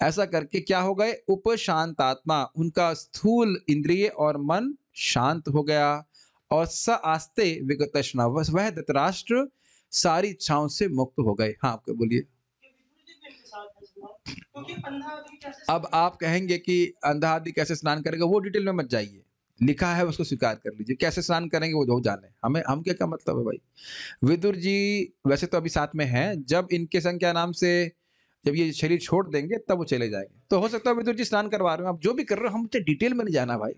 ऐसा करके क्या हो गए? उपशांतात्मा उनका स्थूल इंद्रिय और मन शांत हो गया। और स आस्ते विगतष्णा वह धृतराष्ट्र सारी इच्छाओं से मुक्त हो गए। हाँ आपके बोलिए। अब आप कहेंगे कि अंधा आदि कैसे स्नान करेगा, वो डिटेल में मत जाइए। लिखा है, उसको स्वीकार कर लीजिए। कैसे स्नान करेंगे, वो जो जाने। हमें, हम क्या क्या मतलब है भाई? विदुर जी, वैसे तो अभी साथ में हैं। जब इनके संख्या नाम से, जब ये शरीर छोड़ देंगे, तब वो चले जाएँगे। तो हो सकता है विदुर जी स्नान करवा रहे हो। आप जो भी कर रहे हो, हम डिटेल में नहीं जाना भाई।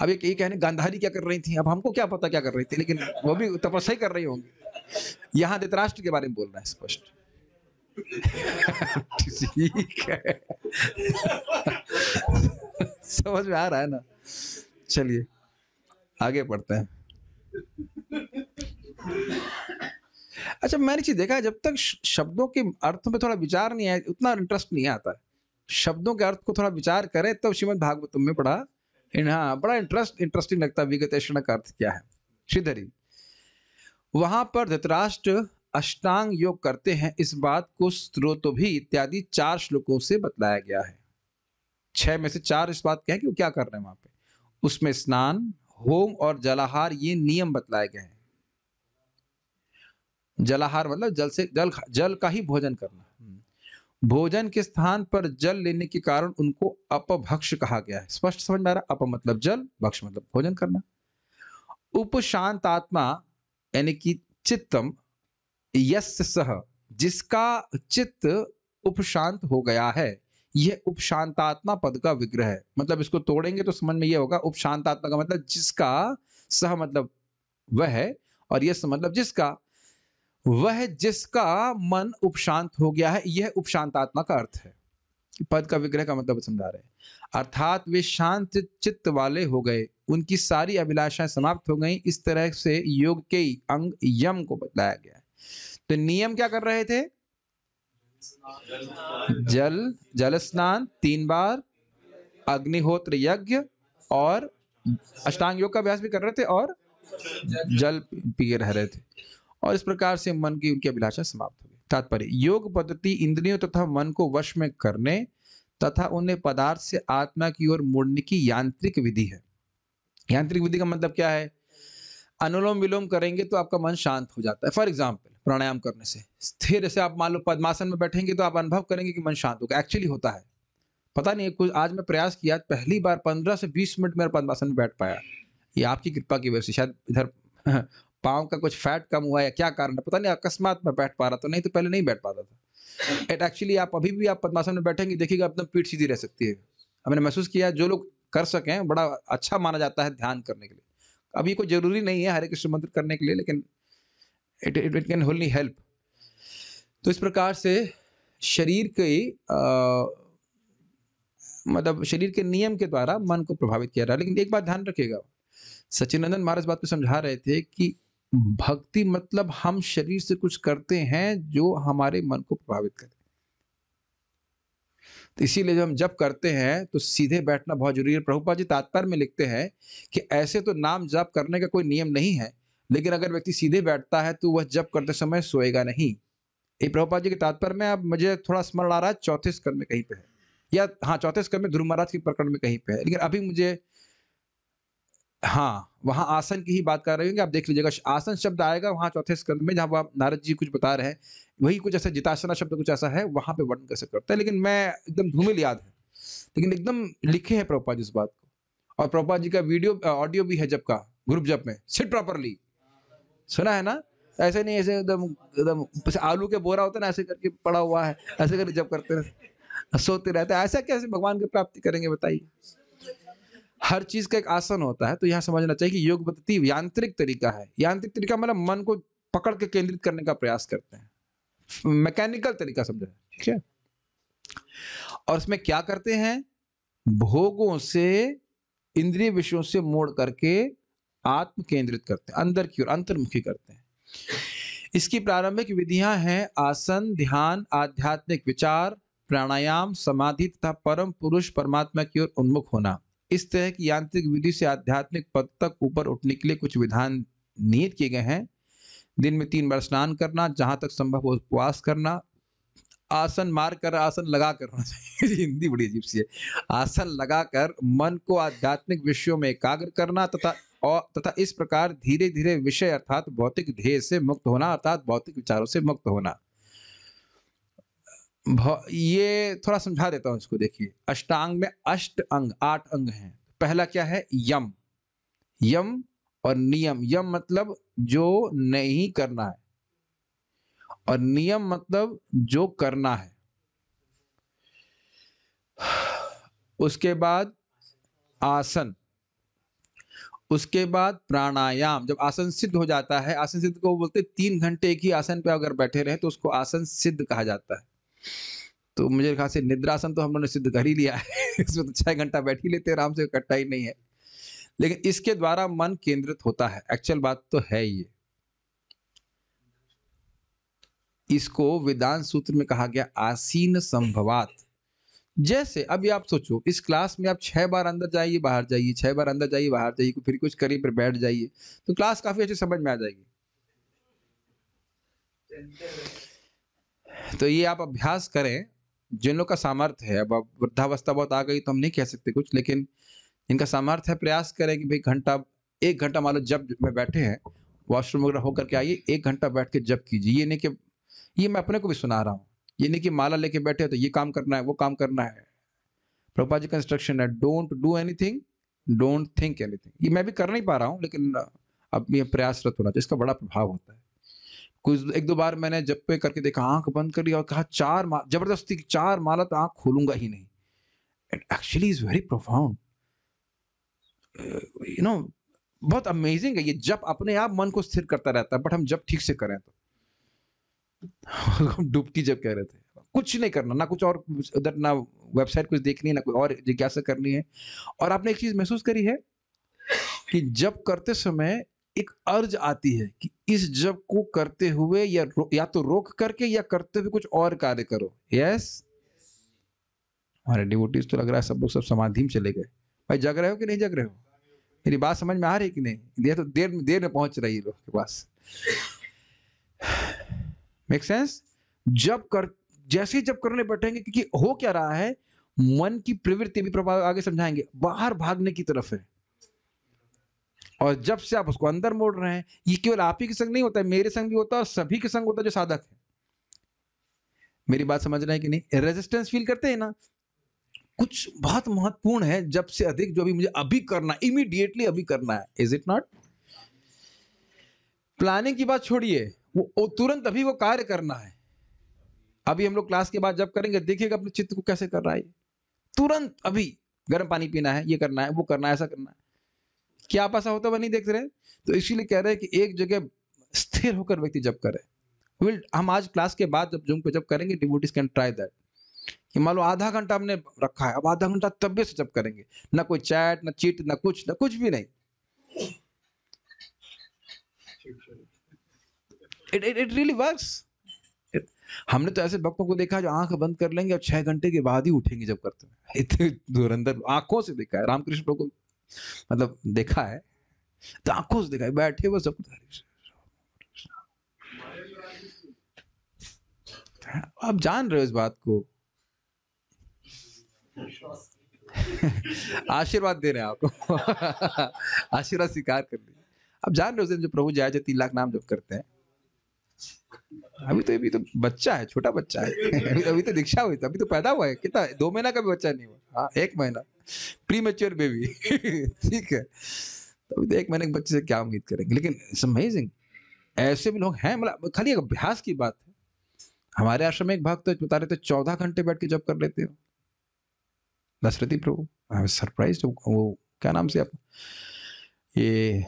अब एक यही कहने गांधारी क्या कर रही थी? अब हमको क्या पता क्या कर रही थी, लेकिन वो भी तपस्या ही कर रही होंगी। यहाँ धृतराष्ट्र के बारे में बोल रहा है स्पष्ट। ठीक है। समझ में आ रहा है ना? चलिए, आगे बढ़ते हैं। अच्छा मैंने चीज़ देखा है, जब तक शब्दों के अर्थ में थोड़ा विचार नहीं आया, उतना इंटरेस्ट नहीं आता है। शब्दों के अर्थ को थोड़ा विचार करें, तब तो श्रीमद भागवतम में बड़ा हाँ बड़ा इंटरेस्ट इंटरेस्टिंग लगता है विगतेषण का अर्थ क्या है। श्रीधरी, वहाँ पर धृतराष्ट्र अष्टांग योग करते हैं, इस बात को स्त्रोतो भी इत्यादि चार श्लोकों से बतलाया गया है। छह में से चार इस बात के हैं कि वो क्या कर रहे हैं वहाँ पे। उसमें स्नान, होम और जलाहार ये नियम बतलाए गए हैं। जलाहार मतलब जल से, जल जल का ही भोजन करना। भोजन के स्थान पर जल लेने के कारण उनको अपभक्ष कहा गया है। स्पष्ट समझ में आ रहा अप मतलब जल, भक्ष मतलब भोजन करना। उपशांत आत्मा यानी कि चित्तम, यस्य सह, जिसका चित्त उपशांत हो गया है, यह उपशांतात्मा पद का विग्रह है। मतलब इसको तोड़ेंगे तो समझ में यह होगा, उपशांतात्मा का मतलब जिसका सह मतलब वह है, और यस मतलब जिसका। वह जिसका मन उपशांत हो गया है, यह उपशांतात्मा का अर्थ है। पद का विग्रह का मतलब समझा रहे हैं। अर्थात वे शांत चित्त वाले हो गए, उनकी सारी अभिलाषाएँ समाप्त हो गई, इस तरह से योग के अंग यम को बताया गया तो नियम क्या कर रहे थे? जल जल स्नान, तीन बार, अग्निहोत्र यज्ञ और अष्टांग योग का अभ्यास भी कर रहे थे और जल पिए रह रहे थे। और इस प्रकार से मन की उनकी अभिलाषा समाप्त हो गई। तात्पर्य, योग पद्धति इंद्रियों तथा मन को वश में करने तथा उन्हें पदार्थ से आत्मा की ओर मोड़ने की यांत्रिक विधि है। यांत्रिक विधि का मतलब क्या है? अनुलोम विलोम करेंगे तो आपका मन शांत हो जाता है। फॉर एग्ज़ाम्पल प्राणायाम करने से। स्थिर जैसे आप मान लो पद्मासन में बैठेंगे तो आप अनुभव करेंगे कि मन शांत होगा। एक्चुअली होता है। पता नहीं, कुछ आज मैं प्रयास किया पहली बार पंद्रह से बीस मिनट मेरा पद्मासन में बैठ पाया। ये आपकी कृपा की वजह से, शायद इधर पाँव का कुछ फैट कम हुआ या क्या कारण है? पता नहीं, अकस्मात में बैठ पा रहा था। नहीं तो पहले नहीं बैठ पाता था। एट एक्चुअली आप अभी भी आप पद्मासन में बैठेंगे, देखिएगा एकदम पीठ सीधी रह सकती है। हमने महसूस किया जो लोग कर सकें, बड़ा अच्छा माना जाता है ध्यान करने के लिए। अभी कोई ज़रूरी नहीं है हरे कृष्ण मंत्र करने के लिए, लेकिन it it it can only help तो इस प्रकार से शरीर के मतलब शरीर के नियम के द्वारा मन को प्रभावित किया जा रहा है। लेकिन एक बात ध्यान रखिएगा। सचिनंदन महाराज बात को समझा रहे थे कि भक्ति मतलब हम शरीर से कुछ करते हैं जो हमारे मन को प्रभावित करे। तो इसीलिए जब हम जब करते हैं तो सीधे बैठना बहुत ज़रूरी है। प्रभुपा जी तात्पर्य में लिखते हैं कि ऐसे तो नाम जप करने का कोई नियम नहीं है, लेकिन अगर व्यक्ति सीधे बैठता है तो वह जप करते समय सोएगा नहीं। ये प्रभुपा जी के तात्पर्य में अब मुझे थोड़ा स्मरण आ रहा है, चौथे स्कंद में कहीं पे है। या हाँ चौथे स्कंद में ध्रुव महाराज के प्रकरण में कहीं पे है। लेकिन अभी मुझे हाँ वहाँ आसन की ही बात कर रहे होंगे, आप देख लीजिएगा आसन शब्द आएगा वहाँ चौथे स्कंद में, जहाँ आप नारद जी कुछ बता रहे हैं, वही कुछ ऐसा जितासना शब्द कुछ ऐसा है, वहाँ पे वर्णन कैसे करता है, लेकिन मैं एकदम धूमिल याद है, लेकिन एकदम लिखे हैं प्रभुपा जी इस बात को, और प्रभुपा जी का वीडियो, ऑडियो भी है जब का ग्रुप जब में सिट प्रॉपरली सुना है ना, ऐसे नहीं, ऐसे एकदम एकदम आलू के बोरा होता है ना, ऐसे करके पड़ा हुआ है, ऐसे करके जब करते रहते सोते रहते हैं, ऐसा कैसे भगवान की प्राप्ति करेंगे बताइए। हर चीज़ का एक आसन होता है तो यहाँ समझना चाहिए कि योग पद्धति यांत्रिक तरीका है। यांत्रिक तरीका मतलब मन को पकड़ के केंद्रित करने का प्रयास करते हैं। मैकेनिकल तरीका समझा, ठीक है? और इसमें क्या करते हैं? भोगों से, इंद्रिय विषयों से मोड़ करके आत्म केंद्रित करते हैं, अंदर की ओर, अंतर्मुखी करते हैं। इसकी प्रारंभिक विधियाँ हैं, आसन, ध्यान, आध्यात्मिक विचार, प्राणायाम, समाधि तथा परम पुरुष परमात्मा की ओर उन्मुख होना। इस तरह की यांत्रिक विधि से आध्यात्मिक पद तक ऊपर उठने के लिए कुछ विधान नियत किए गए हैं। दिन में तीन बार स्नान करना, जहाँ तक संभव हो उपवास करना, आसन मार कर आसन लगा कर होना चाहिए हिंदी बड़ी अजीब सी है। आसन लगाकर मन को आध्यात्मिक विषयों में एकाग्र करना तथा और तथा इस प्रकार धीरे धीरे विषय अर्थात भौतिक ध्येय से मुक्त होना अर्थात भौतिक विचारों से मुक्त होना। ये थोड़ा समझा देता हूँ इसको, देखिए। अष्टांग में अष्ट अंग, आठ अंग हैं। पहला क्या है? यम। यम और नियम। यम मतलब जो नहीं करना है। और नियम मतलब जो करना है। उसके बाद आसन। उसके बाद प्राणायाम। जब आसन सिद्ध हो जाता है, आसन सिद्ध को बोलते तीन घंटे ही आसन पे अगर बैठे रहे तो उसको आसन सिद्ध कहा जाता है। तो मुझे ख्याल से निद्रासन तो हम लोगों ने सिद्ध कर ही लिया है। इसमें तो छह घंटा बैठ ही लेते आराम से कट्टा ही नहीं है। लेकिन इसके द्वारा मन केंद्रित होता है। एक्चुअल बात तो है ये। इसको वेदांत सूत्र में कहा गया आसीन संभवात। जैसे, अभी आप सोचो, इस क्लास में आप छह बार अंदर जाइए, बाहर जाइए, छह बार अंदर जाइए, बाहर जाइए, फिर कुछ करिए फिर बैठ जाइए तो क्लास काफ़ी अच्छे समझ में आ जाएगी। तो ये आप अभ्यास करें। जिन लोग का सामर्थ्य है, अब वृद्धावस्था बहुत आ गई तो हम नहीं कह सकते कुछ, लेकिन इनका सामर्थ्य है, प्रयास करें कि भाई घंटा, एक घंटा मान लो जब में बैठे हैं, वॉशरूम वगैरह होकर के आइए, एक घंटा बैठ के जब कीजिए। ये नहीं कि, ये मैं अपने को भी सुना रहा हूँ। ये नहीं कि माला लेके बैठे हो तो ये काम करना है, वो काम करना है। प्रभुपा जी का इंस्ट्रक्शन है। Don't do anything don't think anything ये मैं भी कर नहीं पा रहा हूँ, लेकिन, अब ये प्रयासरत होना चाहिए। इसका बड़ा प्रभाव होता है। कुछ एक दो बार मैंने जब पे करके देखा आँख बंद कर लिया और कहा चार मा, ज़बरदस्ती चार माला तो आँख खोलूँगा ही नहीं। Actually is very profound you know बहुत अमेजिंग है ये जब अपने आप मन को स्थिर करता रहता है बट हम जब ठीक से करें तो। डुबकी जब कह रहे थे। कुछ नहीं करना ना कुछ और उधर ना वेबसाइट कुछ देखनी है ना कोई और जिज्ञासा करनी है। और आपने एक चीज़ महसूस करी है कि जब करते समय एक अर्ज़ आती है कि इस जब को करते हुए या या तो रोक करके या करते हुए कुछ और कार्य करो। यस हमारे डिवोटीज तो लग रहा है सब लोग सब समाधि में चले गए। भाई, जग रहे हो कि नहीं जग रहे हो? मेरी बात समझ में आ रही कि नहीं? ये तो देर में देर में पहुँच रही है लोग के पास। मेक सेंस जब कर, जैसे जब करने बैठेंगे, क्योंकि हो क्या रहा है, मन की प्रवृत्ति भी प्रभाव आगे समझाएँगे। बाहर भागने की तरफ़ है। और जब से आप उसको अंदर मोड़ रहे हैं ये केवल आप ही के संग नहीं होता है मेरे संग भी होता है और सभी के संग होता है जो साधक है। मेरी बात समझ रहे हैं कि नहीं? रेजिस्टेंस फील करते हैं ना? कुछ बहुत महत्वपूर्ण है जब से अधिक जो अभी मुझे अभी करना इमीडिएटली अभी करना है। इज़ इट नॉट प्लानिंग की बात छोड़िए। वो, वो तुरंत अभी वो कार्य करना है। अभी हम लोग क्लास के बाद जब करेंगे देखिएगा अपने चित्त को कैसे कर रहा है तुरंत अभी गर्म पानी पीना है ये करना है वो करना है ऐसा करना है। क्या आप ऐसा होता हुआ नहीं देख रहे तो इसीलिए कह रहे हैं कि एक जगह स्थिर होकर व्यक्ति जब करे। विल हम आज क्लास के बाद जब जूम पे जब करेंगे डिवोटिस कैन ट्राई दैट कि मान लो आधा घंटा हमने रखा है, अब आधा घंटा तबियत से जब करेंगे, ना कोई चैट ना चीट ना कुछ ना कुछ भी नहीं। It it it really works हमने तो ऐसे भक्तों को देखा जो आँख बंद कर लेंगे और छह घंटे के बाद ही उठेंगे जब करते हैं। इतने धुरंधर आँखों से देखा है, रामकृष्ण को मतलब देखा है तो आँखों से देखा है, बैठे वो सब आप जान रहे हो इस बात को। आशीर्वाद दे रहे हैं आपको आशीर्वाद स्वीकार कर लीजिए आप जान रहे हो उस दिन जो प्रभु जय जय तीन लाख नाम जब करते हैं। अभी तो अभी तो बच्चा है, छोटा बच्चा है। अभी तो दीक्षा हुई अभी तो पैदा हुआ है। कितना, दो महीना का भी बच्चा नहीं हुआ। हाँ एक महीना। प्री मेच्योर बेबी ठीक है। तो एक महीने के बच्चे से क्या उम्मीद करेंगे? लेकिन इट्स अमेजिंग ऐसे भी लोग हैं मतलब खाली एक अभ्यास की बात है। हमारे आश्रम में एक भक्त तो बता रहे थे, चौदह घंटे बैठ के जब कर लेते हो। दशरथी प्रभु सरप्राइज़ वो क्या नाम से आप? ये,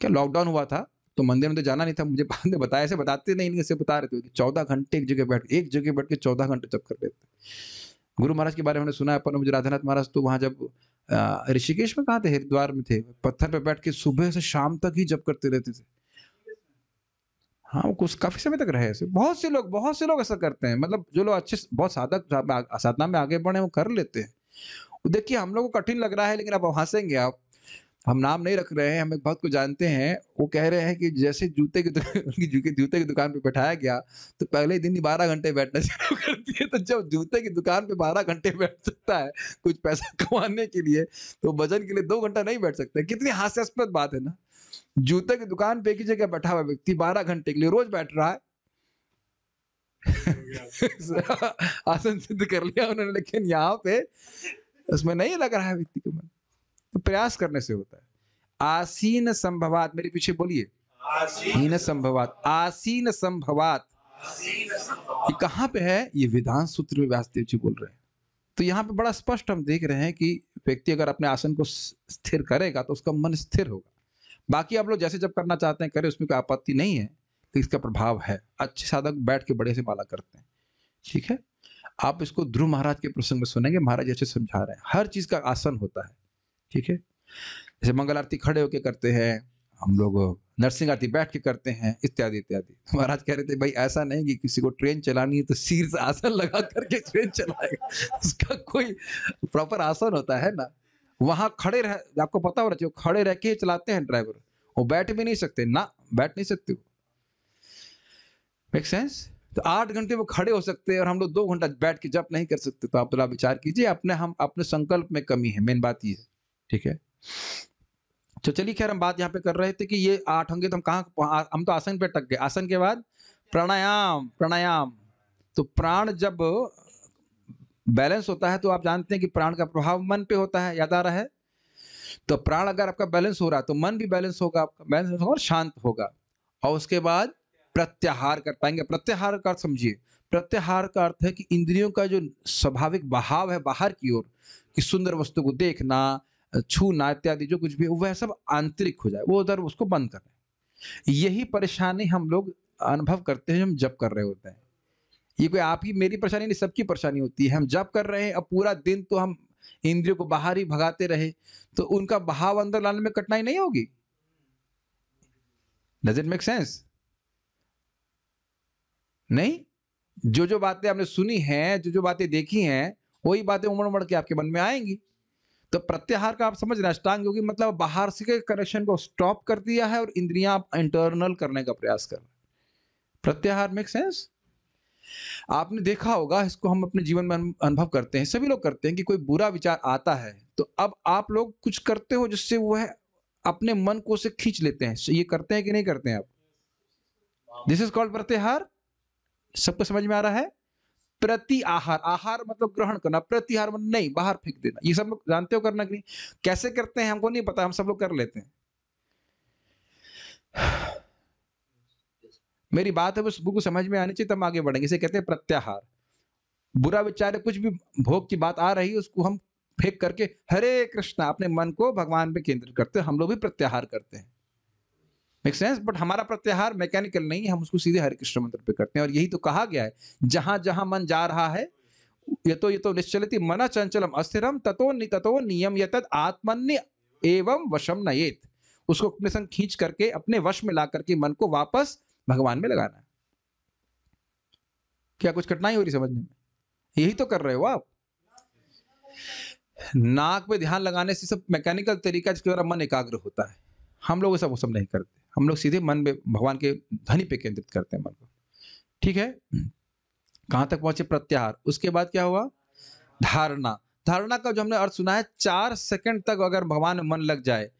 क्या लॉकडाउन हुआ था? तो मंदिर में तो जाना नहीं था, मुझे बाद में बताया, ऐसे बताते नहीं ऐसे बता रहे थे चौदह घंटे एक जगह बैठ, एक जगह बैठ के चौदह घंटे जब कर लेते। गुरु महाराज के बारे में सुना है, अपन मुझे राधानाथ महाराज तो वहाँ जब ऋषिकेश में कहा थे? हरिद्वार में थे। पत्थर पे बैठ के सुबह से शाम तक ही जब करते रहते थे। हाँ वो कुछ काफ़ी समय तक रहे ऐसे। बहुत से लोग, बहुत से लोग ऐसा करते हैं। मतलब जो लोग अच्छे बहुत साधक, साधना में आगे बढ़े वो कर लेते हैं। देखिए, हम लोग को कठिन लग रहा है, लेकिन अब हंसेंगे, आप हम नाम नहीं रख रहे हैं हम एक भक्त को जानते हैं वो कह रहे हैं कि जैसे जूते की उनकी जूते की दुकान पे बैठाया गया तो पहले ही दिन ही बारह घंटे बैठना शुरू कर दिए तो जब जूते की दुकान पे बारह घंटे बैठ सकता है कुछ पैसा कमाने के लिए तो वज़न के लिए दो घंटा नहीं बैठ सकता। कितनी हास्यास्पद बात है ना। जूते की दुकान पे ही जगह बैठा हुआ व्यक्ति बारह घंटे के लिए रोज बैठ रहा है। आसन सिद्ध कर लिया उन्होंने लेकिन यहाँ पे उसमें नहीं लग रहा है व्यक्ति को मन। तो प्रयास करने से होता है। आसीन संभवात मेरे पीछे बोलिए। आसीन संभवात। आसीन संभवात। ये कहाँ पे है? ये विधान सूत्र में व्यासदेव जी बोल रहे हैं। तो यहाँ पे बड़ा स्पष्ट हम देख रहे हैं कि व्यक्ति अगर अपने आसन को स्थिर करेगा तो उसका मन स्थिर होगा। बाकी आप लोग जैसे जब करना चाहते हैं करें उसमें कोई आपत्ति नहीं है। तो इसका प्रभाव है। अच्छे साधक बैठ के बड़े से माला करते हैं। ठीक है? आप इसको ध्रुव महाराज के प्रसंग में सुनेंगे। महाराज अच्छे समझा रहे हैं। हर चीज़ का आसन होता है। ठीक है? जैसे मंगल आरती खड़े होके करते हैं, हम लोग नरसिंह आरती बैठ के करते हैं, इत्यादि इत्यादि। महाराज कह रहे थे, भाई, ऐसा नहीं कि किसी को ट्रेन चलानी है तो सिर से आसन लगा करके ट्रेन चलाएगा। उसका कोई प्रॉपर आसन होता है ना? वहाँ खड़े रह, आपको पता होना चाहिए, खड़े रह के चलाते हैं ड्राइवर। वो बैठ भी नहीं सकते। ना, बैठ नहीं सकते मेक सेंस तो आठ घंटे वो खड़े हो सकते हैं और हम लोग दो घंटा बैठ के जब नहीं कर सकते। तो आप थोड़ा विचार कीजिए, अपने, हम, अपने संकल्प में कमी है। मेन बात ये है। ठीक है? तो चलिए खैर, हम बात यहाँ पे कर रहे थे कि ये आठ होंगे तो हम कहाँ हम तो आसन पे टक गए। आसन के बाद प्राणायाम प्राणायाम। तो प्राण जब बैलेंस होता है तो आप जानते हैं कि प्राण का प्रभाव मन पे होता है, याद आ रहा है? तो प्राण अगर आपका बैलेंस हो रहा है तो मन भी बैलेंस होगा, आपका बैलेंस होगा और शांत होगा। और उसके बाद प्रत्याहार कर पाएँगे। प्रत्याहार का अर्थ समझिए। प्रत्याहार का अर्थ है कि इंद्रियों का जो स्वाभाविक बहाव है बाहर की ओर, कि सुंदर वस्तु को देखना छूना इत्यादि जो कुछ भी वह सब आंतरिक हो जाए, वो उधर उसको बंद कर रहे यही परेशानी हम लोग अनुभव करते हैं हम जब कर रहे होते हैं। ये कोई आप ही, मेरी परेशानी नहीं, सबकी परेशानी होती है। हम जब कर रहे हैं, अब पूरा दिन तो हम इंद्रियों को बाहर ही भगाते रहे तो उनका बहाव अंदर लाने में कठिनाई नहीं होगी? डज इट मेक सेंस नहीं? जो जो बातें आपने सुनी हैं जो जो बातें देखी हैं, वही बातें उमड़ उमड़ के आपके मन में आएँगी। तो प्रत्याहार का आप समझ रहे हैं, अष्टांग योगी मतलब बाहर से कनेक्शन को स्टॉप कर दिया है और इंद्रियाँ आप इंटरनल करने का प्रयास कर रहे हैं। प्रत्याहार मेक सेंस आपने देखा होगा, इसको हम अपने जीवन में अनुभव करते हैं, सभी लोग करते हैं कि कोई बुरा विचार आता है तो अब आप लोग कुछ करते हो जिससे वह अपने मन को से खींच लेते हैं। ये करते हैं कि नहीं करते हैं आप? दिस इज़ कॉल्ड प्रत्याहार। सबको समझ में आ रहा है? प्रति आहार आहार मतलब ग्रहण करना प्रत्याहार मतलब नहीं, बाहर फेंक देना। ये सब लोग जानते हो करना कि नहीं? कैसे करते हैं, हमको नहीं पता, हम सब लोग कर लेते हैं। मेरी बात है, बस बिल्कुल समझ में आनी चाहिए, तब आगे बढ़ेंगे। इसे कहते हैं प्रत्याहार। बुरा विचार कुछ भी भोग की बात आ रही है, उसको हम फेंक करके हरे कृष्णा अपने मन को भगवान पे केंद्रित करते हैं, हम लोग भी प्रत्याहार करते हैं। मेक सेंस बट हमारा प्रत्याहार मैकेनिकल नहीं है, हम उसको सीधे हरे कृष्ण मंत्र पे करते हैं। और यही तो कहा गया है, जहाँ जहाँ मन जा रहा है, ये तो ये तो निश्चलित मना चंचलम अस्थिरम ततो नि ततो नियम यतद आत्मन्य एवं वशम नयेत। उसको अपने संग खींच करके, अपने वश में ला करके मन को वापस भगवान में लगाना है। क्या कुछ कठिनाई हो रही समझने में? यही तो कर रहे हो आप। नाक पे ध्यान लगाने से सब मैकेनिकल तरीका जिसके द्वारा मन एकाग्र होता है। हम लोग सब वो सब नहीं करते। हम लोग सीधे मन में, भगवान के ध्वनि पे केंद्रित करते हैं मन को। ठीक है? कहाँ तक पहुँचे? प्रत्याहार। उसके बाद क्या हुआ? धारणा। धारणा का जो हमने अर्थ सुना है, चार सेकंड तक अगर भगवान में मन लग जाए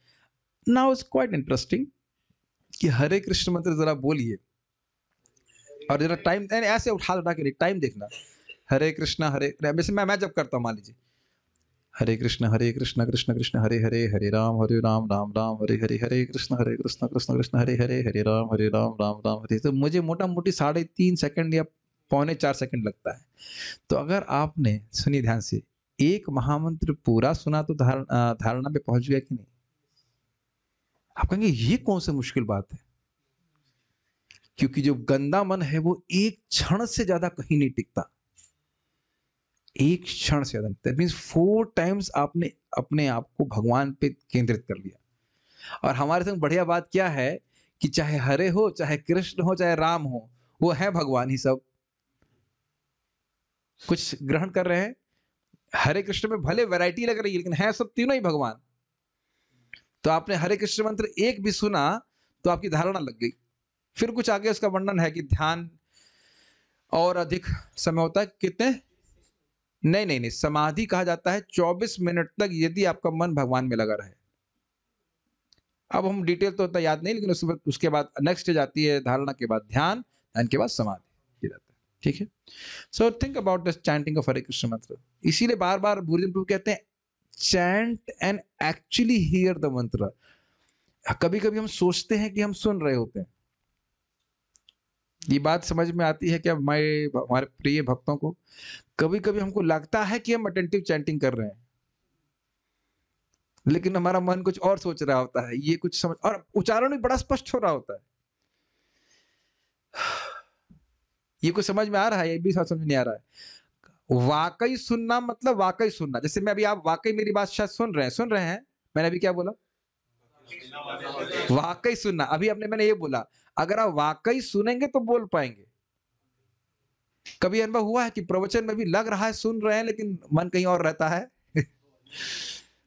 नाउ इज़ क्वाइट इंटरेस्टिंग कि हरे कृष्ण मंत्र जरा बोलिए। और जरा टाइम ऐसे उठा उठा के टाइम देखना। हरे कृष्ण, हरे वैसे मैं मैं जब करता हूँ, मान लीजिए। हरे कृष्ण हरे कृष्ण कृष्ण कृष्ण, हरे हरे हरे राम हरे राम राम राम, हरे हरे हरे कृष्ण हरे कृष्ण कृष्ण कृष्ण, हरे हरे हरे राम हरे राम राम राम, हरे तो मुझे मोटा मोटी साढ़े तीन सेकंड या पौने चार सेकंड लगता है। तो अगर आपने, सुनिए ध्यान से, एक महामंत्र पूरा सुना तो धारण धारणा पे पहुँच गया कि नहीं? आप कहेंगे, ये कौन सी मुश्किल बात है? क्योंकि जो गंदा मन है, वो एक क्षण से ज़्यादा कहीं नहीं टिकता। एक क्षण से ज़्यादा दैट मीन्स फोर टाइम्स आपने अपने आप को भगवान पे केंद्रित कर लिया। और हमारे संग बढ़िया बात क्या है कि चाहे हरे हो, चाहे कृष्ण हो, चाहे राम हो, वो है भगवान ही सब। कुछ ग्रहण कर रहे हैं, हरे कृष्ण में भले वैरायटी लग रही है, लेकिन है सब तीनों ही भगवान। तो आपने हरे कृष्ण मंत्र एक भी सुना तो आपकी धारणा लग गई। फिर कुछ आगे उसका वर्णन है कि ध्यान और अधिक समय होता है, कितने? नहीं नहीं नहीं, समाधि कहा जाता है 24 मिनट तक यदि आपका मन भगवान में लगा रहे। अब हम डिटेल तो उतना याद नहीं, लेकिन उसके उसके बाद नेक्स्ट आती है धारणा के बाद ध्यान ध्यान के बाद समाधि ठीक है? So think about this chanting of Hare Krishna मंत्र इसीलिए बार बार बुद्धिज्म प्रभु कहते हैं chant and actually here the mantra कभी कभी हम सोचते हैं कि हम सुन रहे होते हैं। ये बात समझ में आती है क्या हमारे हमारे प्रिय भक्तों को कभी कभी हमको लगता है कि हम अटेंटिव चैंटिंग कर रहे हैं। लेकिन हमारा मन कुछ और सोच रहा होता है, ये कुछ समझ, और उच्चारण भी बड़ा स्पष्ट हो रहा होता है। ये कुछ समझ में आ रहा है, ये भी समझ नहीं आ रहा है। वाकई सुनना मतलब वाकई सुनना। जैसे मैं अभी आप वाकई मेरी बात शायद सुन रहे हैं, सुन रहे हैं? मैंने अभी क्या बोला? वाकई सुनना। अभी आपने मैंने ये बोला अगर आप वाकई सुनेंगे तो बोल पाएँगे। कभी अनुभव हुआ है कि प्रवचन में भी लग रहा है सुन रहे हैं, लेकिन मन कहीं और रहता है?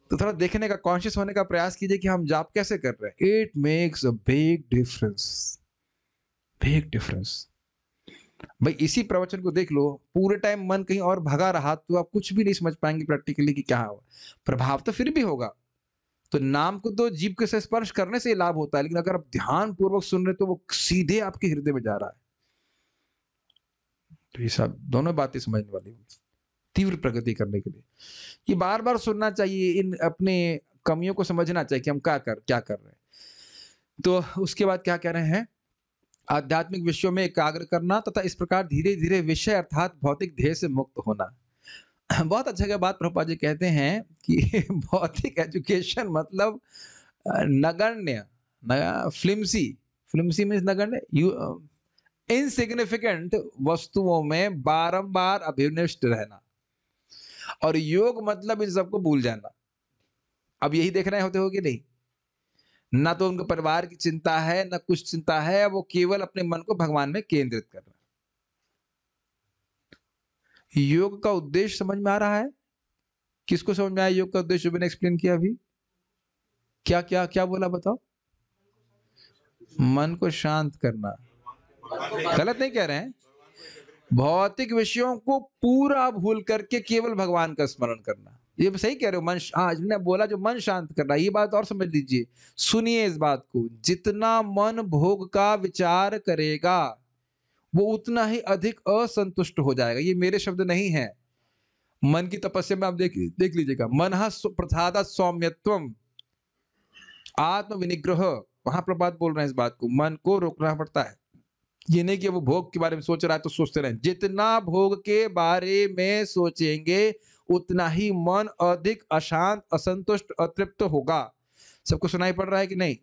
तो थोड़ा देखने का कॉन्शियस होने का प्रयास कीजिए कि हम जाप कैसे कर रहे हैं। It makes a big difference big difference भाई, इसी प्रवचन को देख लो, पूरे टाइम मन कहीं और भगा रहा तो आप कुछ भी नहीं समझ पाएँगे प्रैक्टिकली कि क्या हुआ। प्रभाव तो फिर भी होगा। तो नाम को तो जीव के स्पर्श करने से लाभ होता है, लेकिन अगर आप ध्यान पूर्वक सुन रहे तो वो सीधे आपके हृदय में जा रहा है। तो ये सब दोनों बातें समझने वाली तीव्र प्रगति करने के लिए। ये बार बार सुनना चाहिए, इन अपने कमियों को समझना चाहिए कि हम क्या कर क्या कर रहे हैं। तो उसके बाद क्या कह रहे हैं? आध्यात्मिक विषयों में एकाग्र करना तथा इस प्रकार धीरे धीरे विषय अर्थात भौतिक ध्येय से मुक्त होना। बहुत अच्छा क्या बात प्रभुपा जी कहते हैं कि भौतिक एजुकेशन मतलब नगण्य फ्लिमसी फ्लिमसी मीन्स नगण्य यू इनसिग्निफिकेंट वस्तुओं में बारंबार अभिनिष्ट रहना। और योग मतलब इन सबको भूल जाना। अब यही देख रहे होते हो कि नहीं? ना तो उनके परिवार की चिंता है, ना कुछ चिंता है, वो केवल अपने मन को भगवान में केंद्रित कर रहे योग का उद्देश्य समझ में आ रहा है? किसको समझ में आया योग का उद्देश्य? मैंने एक्सप्लेन किया अभी। क्या क्या क्या बोला बताओ? मन को शांत करना। गलत नहीं कह रहे हैं। भौतिक विषयों को पूरा भूल करके केवल भगवान का स्मरण करना। ये सही कह रहे हो, मन हाँ ने बोला जो मन शांत करना, ये बात और समझ लीजिए। सुनिए इस बात को, जितना मन भोग का विचार करेगा वो उतना ही अधिक असंतुष्ट हो जाएगा। ये मेरे शब्द नहीं है। मन की तपस्या में आप देख देख लीजिएगा। मन प्रसाद सौम्यत्वम आत्म विनिग्रह वहाँ प्रभात बोल रहे हैं इस बात को। मन को रोकना पड़ता है। ये नहीं कि वो भोग के बारे में सोच रहा है तो सोचते रहे। जितना भोग के बारे में सोचेंगे, उतना ही मन अधिक अशांत, असंतुष्ट, अतृप्त होगा। सबको सुनाई पड़ रहा है कि नहीं?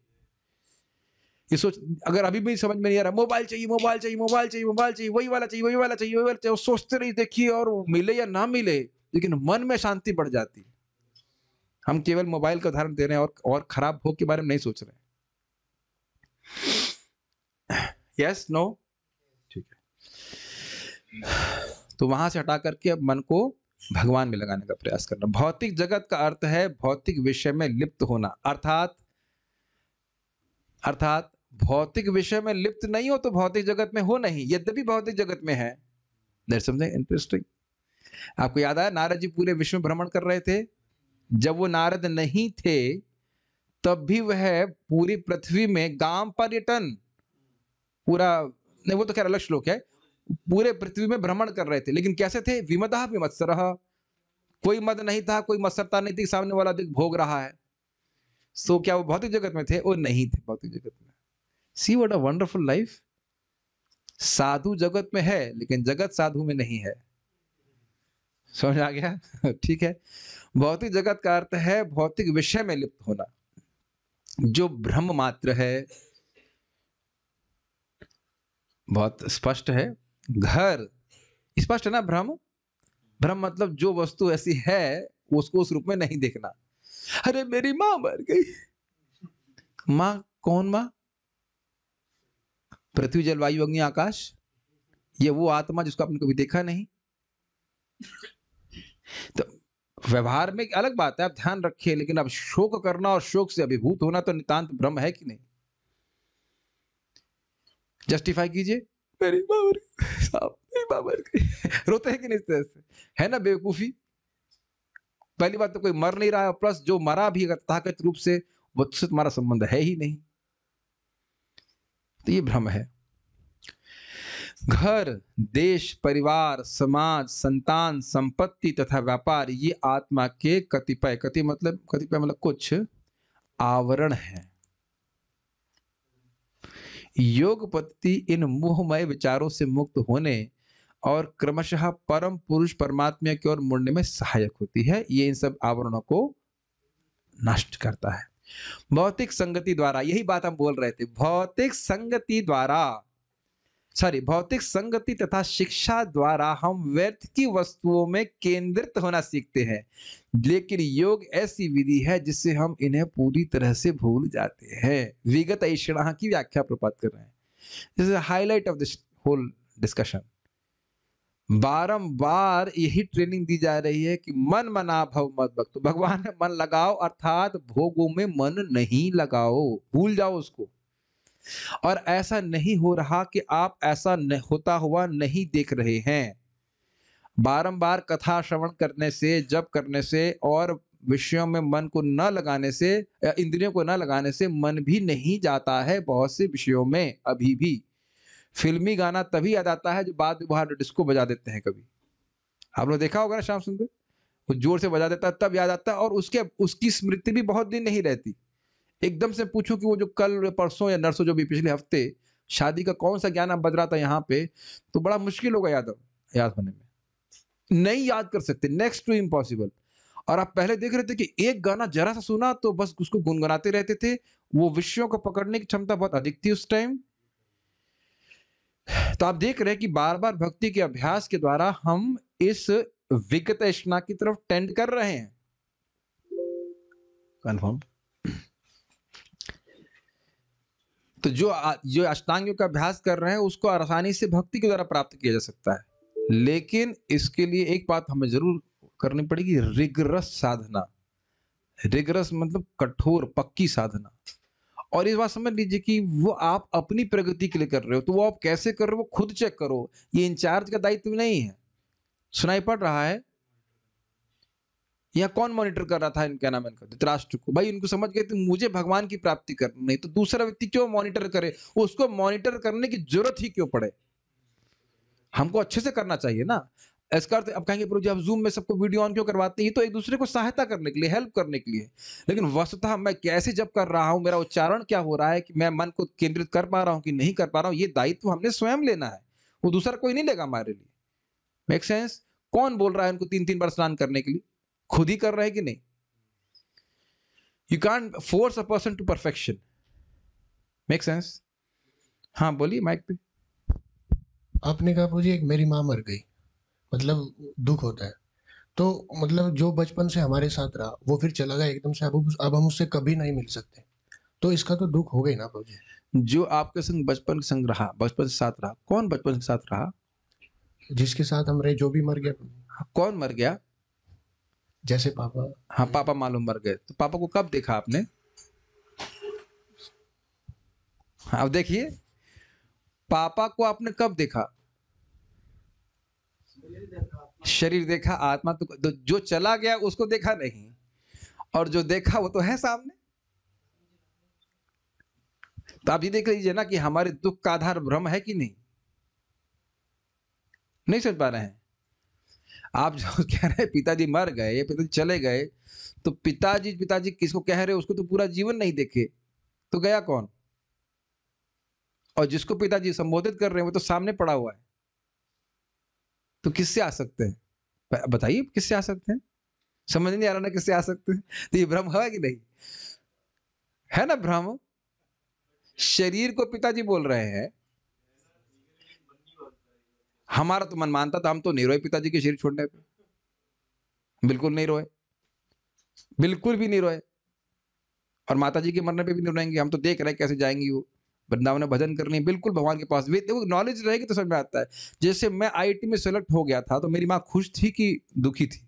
ये सोच, अगर अभी भी समझ में नहीं आ रहा, मोबाइल चाहिए मोबाइल चाहिए मोबाइल चाहिए मोबाइल चाहिए, वही वाला चाहिए, वही वाला चाहिए, वही वाला चाहिए सोचते रहिए, देखिए और मिले या ना मिले, लेकिन मन में शांति बढ़ जाती हम केवल मोबाइल का उदाहरण दे रहे हैं और और खराब भोग के बारे में नहीं सोच रहे यस नो ठीक है। तो वहाँ से हटा करके अब मन को भगवान में लगाने का प्रयास करना। भौतिक जगत का अर्थ है भौतिक विषय में लिप्त होना। अर्थात अर्थात भौतिक विषय में लिप्त नहीं हो तो भौतिक जगत में हो नहीं, यद्यपि भौतिक जगत में है। इंटरेस्टिंग। आपको याद आया, नारद जी पूरे विश्व में भ्रमण कर रहे थे? जब वो नारद नहीं थे, तब भी वह पूरी पृथ्वी में गाँव पर्यटन, पूरा, नहीं, वो तो खैर अलग श्लोक है, पूरे पृथ्वी में भ्रमण कर रहे थे। लेकिन कैसे थे? विमदा विमत्सर। कोई मद नहीं था, कोई मत्सरता नहीं थी, सामने वाला दिख भोग रहा है। सो क्या वो भौतिक जगत में थे? वो नहीं थे, भौतिक जगत में। See what a wonderful life साधु जगत में है, लेकिन जगत साधु में नहीं है। समझ आ गया? ठीक है। भौतिक जगत का अर्थ है भौतिक विषय में लिप्त होना। जो ब्रह्म मात्र है, बहुत स्पष्ट है। घर, स्पष्ट है ना भ्रम भ्रम मतलब जो वस्तु ऐसी है, उसको उस रूप में नहीं देखना। अरे मेरी माँ मर गई। माँ, कौन माँ? पृथ्वी जलवायु अग्नि आकाश ये वो आत्मा जिसको आपने कभी देखा नहीं। तो व्यवहार में अलग बात है आप ध्यान रखिए लेकिन अब शोक करना और शोक से अभिभूत होना तो नितांत भ्रम है कि नहीं। जस्टिफाई कीजिए। मेरी मेरी रोते हैं कि नहीं तरह से? है ना बेवकूफ़ी? पहली बात तो कोई मर नहीं रहा है प्लस जो मरा भी अगर ताकत रूप से वो तुम्हारा संबंध है ही नहीं। तो ये भ्रम है। घर, देश, परिवार, समाज, संतान, संपत्ति तथा व्यापार, ये आत्मा के कतिपय, कति मतलब कतिपय मतलब कुछ आवरण है। योग पद्धति इन मोहमय विचारों से मुक्त होने और क्रमशः परम पुरुष परमात्मा की ओर मुड़ने में सहायक होती है, ये इन सब आवरणों को नष्ट करता है। भौतिक संगति द्वारा, यही बात हम बोल रहे थे, भौतिक संगति द्वारा सॉरी भौतिक संगति तथा शिक्षा द्वारा हम व्यर्थ की वस्तुओं में केंद्रित होना सीखते हैं। लेकिन योग ऐसी विधि है जिससे हम इन्हें पूरी तरह से भूल जाते हैं। विगत ऐषणा की व्याख्या प्रपात कर रहे हैं। This is highlight of this whole discussion बारंबार यही ट्रेनिंग दी जा रही है कि मन मना भव मत भक्त। भगवान मन लगाओ, अर्थात भोगों में मन नहीं लगाओ। भूल जाओ उसको। और ऐसा नहीं हो रहा कि आप ऐसा होता हुआ नहीं देख रहे हैं। बारंबार कथा श्रवण करने से जब करने से और विषयों में मन को न लगाने से इंद्रियों को न लगाने से मन भी नहीं जाता है बहुत से विषयों में अभी भी। फिल्मी गाना तभी याद आता है जो बाद में बाहर डिस्को बजा देते हैं कभी। आप लोग देखा होगा ना श्याम सुंदर? वो ज़ोर से बजा देता है, तब याद आता है और उसके, उसकी स्मृति भी बहुत दिन नहीं रहती। एकदम से पूछो कि वो जो कल परसों या नरसों जो भी पिछले हफ़्ते शादी का कौन सा ज्ञान बज रहा था यहाँ पे तो बड़ा मुश्किल होगा याद याद होने में। नहीं याद कर सकते नेक्स्ट टू इम्पॉसिबल और आप पहले देख रहे थे कि एक गाना जरा सा सुना तो बस उसको गुनगुनाते रहते थे, वो विषयों को पकड़ने की क्षमता बहुत अधिक थी उस टाइम तो आप देख रहे हैं कि बार बार भक्ति के अभ्यास के द्वारा हम इस विगत की तरफ़ टेंड कर रहे हैं। कन्फर्म तो जो जो अष्टांगियों का अभ्यास कर रहे हैं उसको आसानी से भक्ति के द्वारा प्राप्त किया जा सकता है। लेकिन इसके लिए एक बात हमें ज़रूर करनी पड़ेगी रिगरस साधना। रिगरस मतलब कठोर पक्की साधना। और इस बात समझ लीजिए कि वो आप अपनी प्रगति के लिए कर रहे हो तो वो आप कैसे कर रहे हो, वो खुद चेक करो। ये इंचार्ज का दायित्व नहीं है। सुनाई पड़ रहा है? या कौन मॉनिटर कर रहा था इनका नाम इनका, धृतराष्ट्र को? भाई इनको समझ गए तो मुझे भगवान की प्राप्ति करनी नहीं तो दूसरा व्यक्ति क्यों मॉनिटर करे? उसको मॉनिटर करने की ज़रूरत ही क्यों पड़े? हमको अच्छे से करना चाहिए ना। इसका अर्थ अब कहेंगे, प्रभु जी आप जूम में सबको वीडियो ऑन क्यों करवाते हैं? तो एक दूसरे को सहायता करने के लिए हेल्प करने के लिए. लेकिन वस्तुतः मैं कैसे जब कर रहा हूँ, मेरा उच्चारण क्या हो रहा है कि मैं मन को केंद्रित कर पा रहा हूँ कि नहीं कर पा रहा हूँ, ये दायित्व हमने स्वयं लेना है। वो दूसरा कोई नहीं लेगा हमारे लिए। मेक सेंस कौन बोल रहा है उनको तीन तीन बार स्नान करने के लिए? खुद ही कर रहे हैं कि नहीं? You can force a person to perfection make sense हाँ बोलिए माइक पे। आपने कहा जी, एक मेरी माँ मर गई। मतलब दुख होता है। तो मतलब जो बचपन से हमारे साथ रहा वो फिर चला गया एकदम से अब अब हम उससे कभी नहीं मिल सकते। तो इसका तो दुख हो गई ना प्रभु जो। आपके संग बचपन के संग रहा बचपन से साथ रहा कौन बचपन के साथ रहा? जिसके साथ हम रहे जो भी मर गया। कौन मर गया? जैसे पापा। हाँ पापा मालूम मर गए। तो पापा को कब देखा आपने? हाँ, अब देखिए। पापा को आपने कब देखा? शरीर देखा, आत्मा तो जो चला गया, उसको देखा नहीं। और जो देखा, वो तो है सामने। तो आप ये देख लीजिए ना कि हमारे दुख का आधार भ्रम है कि नहीं? नहीं समझ पा रहे हैं? आप जो कह रहे हैं, पिताजी मर गए पिताजी चले गए तो पिताजी पिताजी किसको कह रहे हो, उसको तो पूरा जीवन नहीं देखे। तो गया कौन? और जिसको पिताजी संबोधित कर रहे हैं, वो तो सामने पड़ा हुआ है। तो किससे आ सकते हैं? बताइए किससे आ सकते हैं? समझ नहीं आ रहा ना किससे आ सकते हैं? तो ये भ्रम है कि नहीं? है ना भ्रम? शरीर को पिताजी बोल रहे हैं। हमारा तो मन मानता था, हम तो नहीं रोए पिताजी के शरीर छोड़ने पे। बिल्कुल नहीं रोए। बिल्कुल भी नहीं रोए। और माता जी के मरने पे भी नहीं रोएँगे। हम तो देख रहे हैं कैसे जाएँगी वो। वृंदावन में भजन करनी, बिल्कुल भगवान के पास। वो नॉलेज रहेगी तो समझ में आता है। जैसे मैं आईआईटी में सेलेक्ट हो गया था तो मेरी माँ खुश थी कि दुखी थी।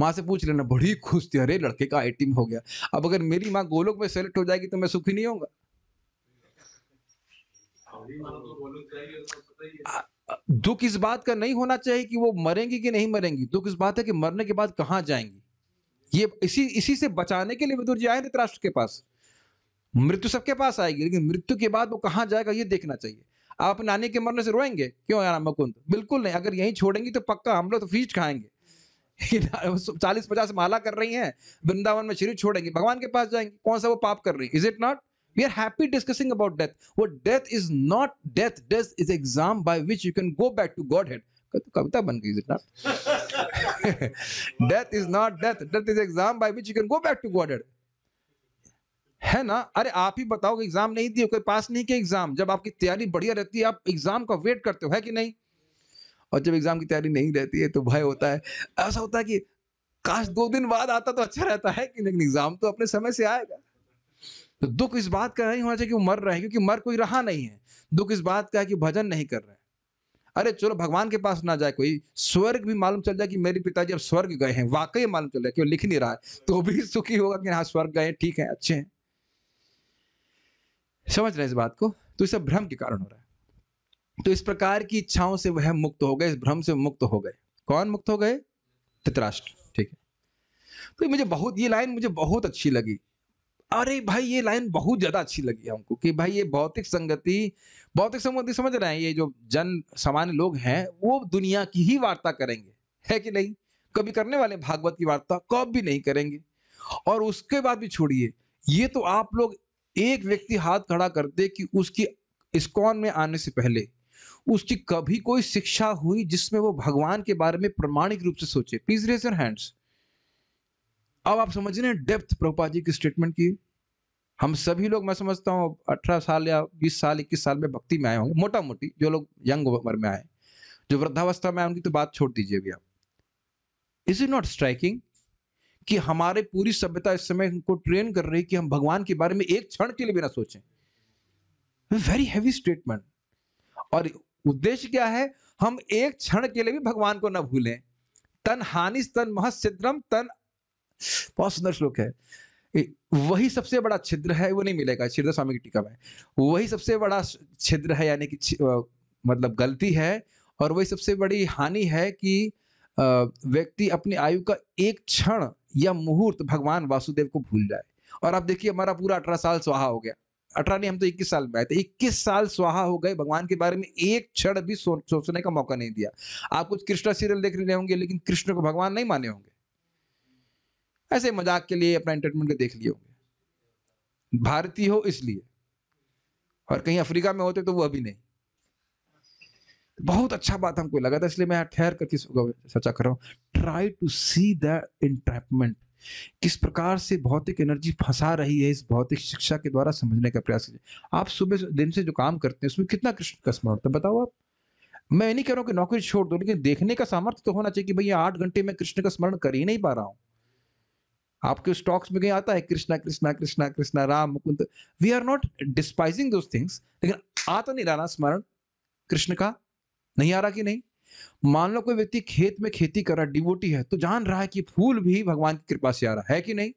माँ से पूछ लेना, बड़ी खुश थी? अरे, लड़के का आईआईटी में हो गया। अब अगर मेरी माँ गोलोक में सेलेक्ट हो जाएगी तो मैं सुखी नहीं होगा दुख इस बात का नहीं होना चाहिए कि वो मरेंगी कि नहीं मरेंगी। दुख इस बात है कि मरने के बाद कहाँ जाएँगी? ये इसी इसी से बचाने के लिए विदुर जी आए धृतराष्ट्र के पास। मृत्यु सबके पास आएगी, लेकिन मृत्यु के बाद वो कहाँ जाएगा ये देखना चाहिए। आप नानी के मरने से रोएँगे? क्यों यार मुकुंद बिल्कुल नहीं, अगर यहीं छोड़ेंगी तो पक्का हम लोग तो फ़ीस खाएँगे। चालीस पचास माला कर रही हैं, वृंदावन में शरीर छोड़ेंगे, भगवान के पास जाएँगे, कौन सा वो पाप कर रही है? Is it not we are happy discussing about death वो death is not death death is exam by which you can go back to Godhead कविता बन गई it not death is not death death is exam by which you can go back to Godhead है ना? अरे, आप ही बताओ exam नहीं दिए, कोई पास नहीं किया एग्ज़ाम। जब आपकी तैयारी बढ़िया रहती है, आप एग्ज़ाम का वेट करते हो, है कि नहीं? और जब एग्ज़ाम की तैयारी नहीं रहती है तो भय होता है। ऐसा होता है कि काश दो दिन बाद आता तो अच्छा रहता, है कि लेकिन एग्ज़ाम तो अपने समय से आएगा। तो दुख इस बात का नहीं होना चाहिए कि वो मर रहे हैं, क्योंकि मर कोई रहा नहीं है। दुख इस बात का है कि भजन नहीं कर रहे हैं। अरे, चलो, भगवान के पास ना जाए कोई। स्वर्ग भी मालूम चल जाए कि मेरे पिताजी अब स्वर्ग गए हैं। वाकई मालूम चल जाए कि वो लिख नहीं रहा है। तो भी सुखी होगा कि हाँ स्वर्ग गए ठीक है, अच्छे हैं। समझ रहे हैं इस बात को? तो ये सब भ्रम के कारण हो रहा है। तो इस प्रकार की इच्छाओं से वह मुक्त हो गए, इस भ्रम से मुक्त हो गए। कौन मुक्त हो गए? धृतराष्ट्र। ठीक है। तो मुझे बहुत, ये लाइन मुझे बहुत अच्छी लगी। अरे भाई, ये लाइन बहुत ज़्यादा अच्छी लगी हमको कि भाई ये भौतिक संगति भौतिक संगति समझ रहे हैं, ये जो जन, सामान्य लोग हैं, वो दुनिया की ही वार्ता करेंगे। है कि नहीं? कभी करने वाले भागवत की वार्ता कब भी नहीं करेंगे। और उसके बाद भी छोड़िए, ये तो आप लोग एक व्यक्ति हाथ खड़ा कर दे कि उसकी इस्कॉन में आने से पहले, उसकी कभी कोई शिक्षा हुई जिसमें वो भगवान के बारे में प्रमाणिक रूप से सोचे। प्लीज़ रेज योर हैंड्स अब आप समझ रहे हैं डेप्थ प्रभुपा जी की स्टेटमेंट की। हम सभी लोग, मैं समझता हूँ, अठारह साल या बीस साल, इक्कीस साल में भक्ति में आए होंगे। मोटा मोटी जो लोग यंग उम्र में आए, जो वृद्धावस्था में आए, उनकी तो बात छोड़ दीजिए अभी आप। इज़ इट नॉट स्ट्राइकिंग कि हमारे पूरी सभ्यता इस समय को ट्रेन कर रही है कि हम भगवान के बारे में एक क्षण के लिए भी ना सोचें। वेरी हैवी स्टेटमेंट और उद्देश्य क्या है? हम एक क्षण के लिए भी भगवान को ना भूलें। तन हानि तन महसिद्रम तन बहुत सुंदर श्लोक है। वही सबसे बड़ा छिद्र है, वो नहीं मिलेगा छिद्र स्वामी की टीका में। वही सबसे बड़ा छिद्र है, यानी कि मतलब गलती है, और वही सबसे बड़ी हानि है कि व्यक्ति अपनी आयु का एक क्षण या मुहूर्त भगवान वासुदेव को भूल जाए। और आप देखिए, हमारा पूरा अठारह साल स्वाहा हो गया। अठारह नहीं, हम तो इक्कीस साल में आए थे। इक्कीस साल स्वाहा हो गए, भगवान के बारे में एक क्षण भी सोचने का मौका नहीं दिया। आप कुछ कृष्णा सीरियल देख रहे होंगे, लेकिन कृष्ण को भगवान नहीं माने होंगे। ऐसे मज़ाक के लिए अपना एंटरटेनमेंट देख लिए होंगे। भारतीय हो इसलिए। और कहीं अफ्रीका में होते तो वो अभी नहीं। बहुत अच्छा बात हमको लगा था, इसलिए मैं ठहर करके चर्चा कर रहा हूँ। Try to see the entrapment किस प्रकार से भौतिक एनर्जी फंसा रही है इस भौतिक शिक्षा के द्वारा समझने का प्रयास कीजिए। आप सुबह दिन से जो काम करते हैं, उसमें कितना कृष्ण का स्मरण होता है, बताओ आप। मैं नहीं कह रहा हूँ कि नौकरी छोड़ दो, लेकिन देखने का सामर्थ्य तो होना चाहिए कि भैया आठ घंटे में कृष्ण का स्मरण कर ही नहीं पा रहा हूँ। आपके स्टॉक्स में कहीं आता है, Krishna Krishna Krishna Krishna, Ram, Mukund. We are not despising those things लेकिन आ तो नहीं रहा स्मरण, कृष्ण का। नहीं आ रहा कि नहीं? मान लो कोई व्यक्ति खेत में खेती कर रहा है डिवोटी है तो जान रहा है कि फूल भी भगवान की कृपा से आ रहा है कि नहीं?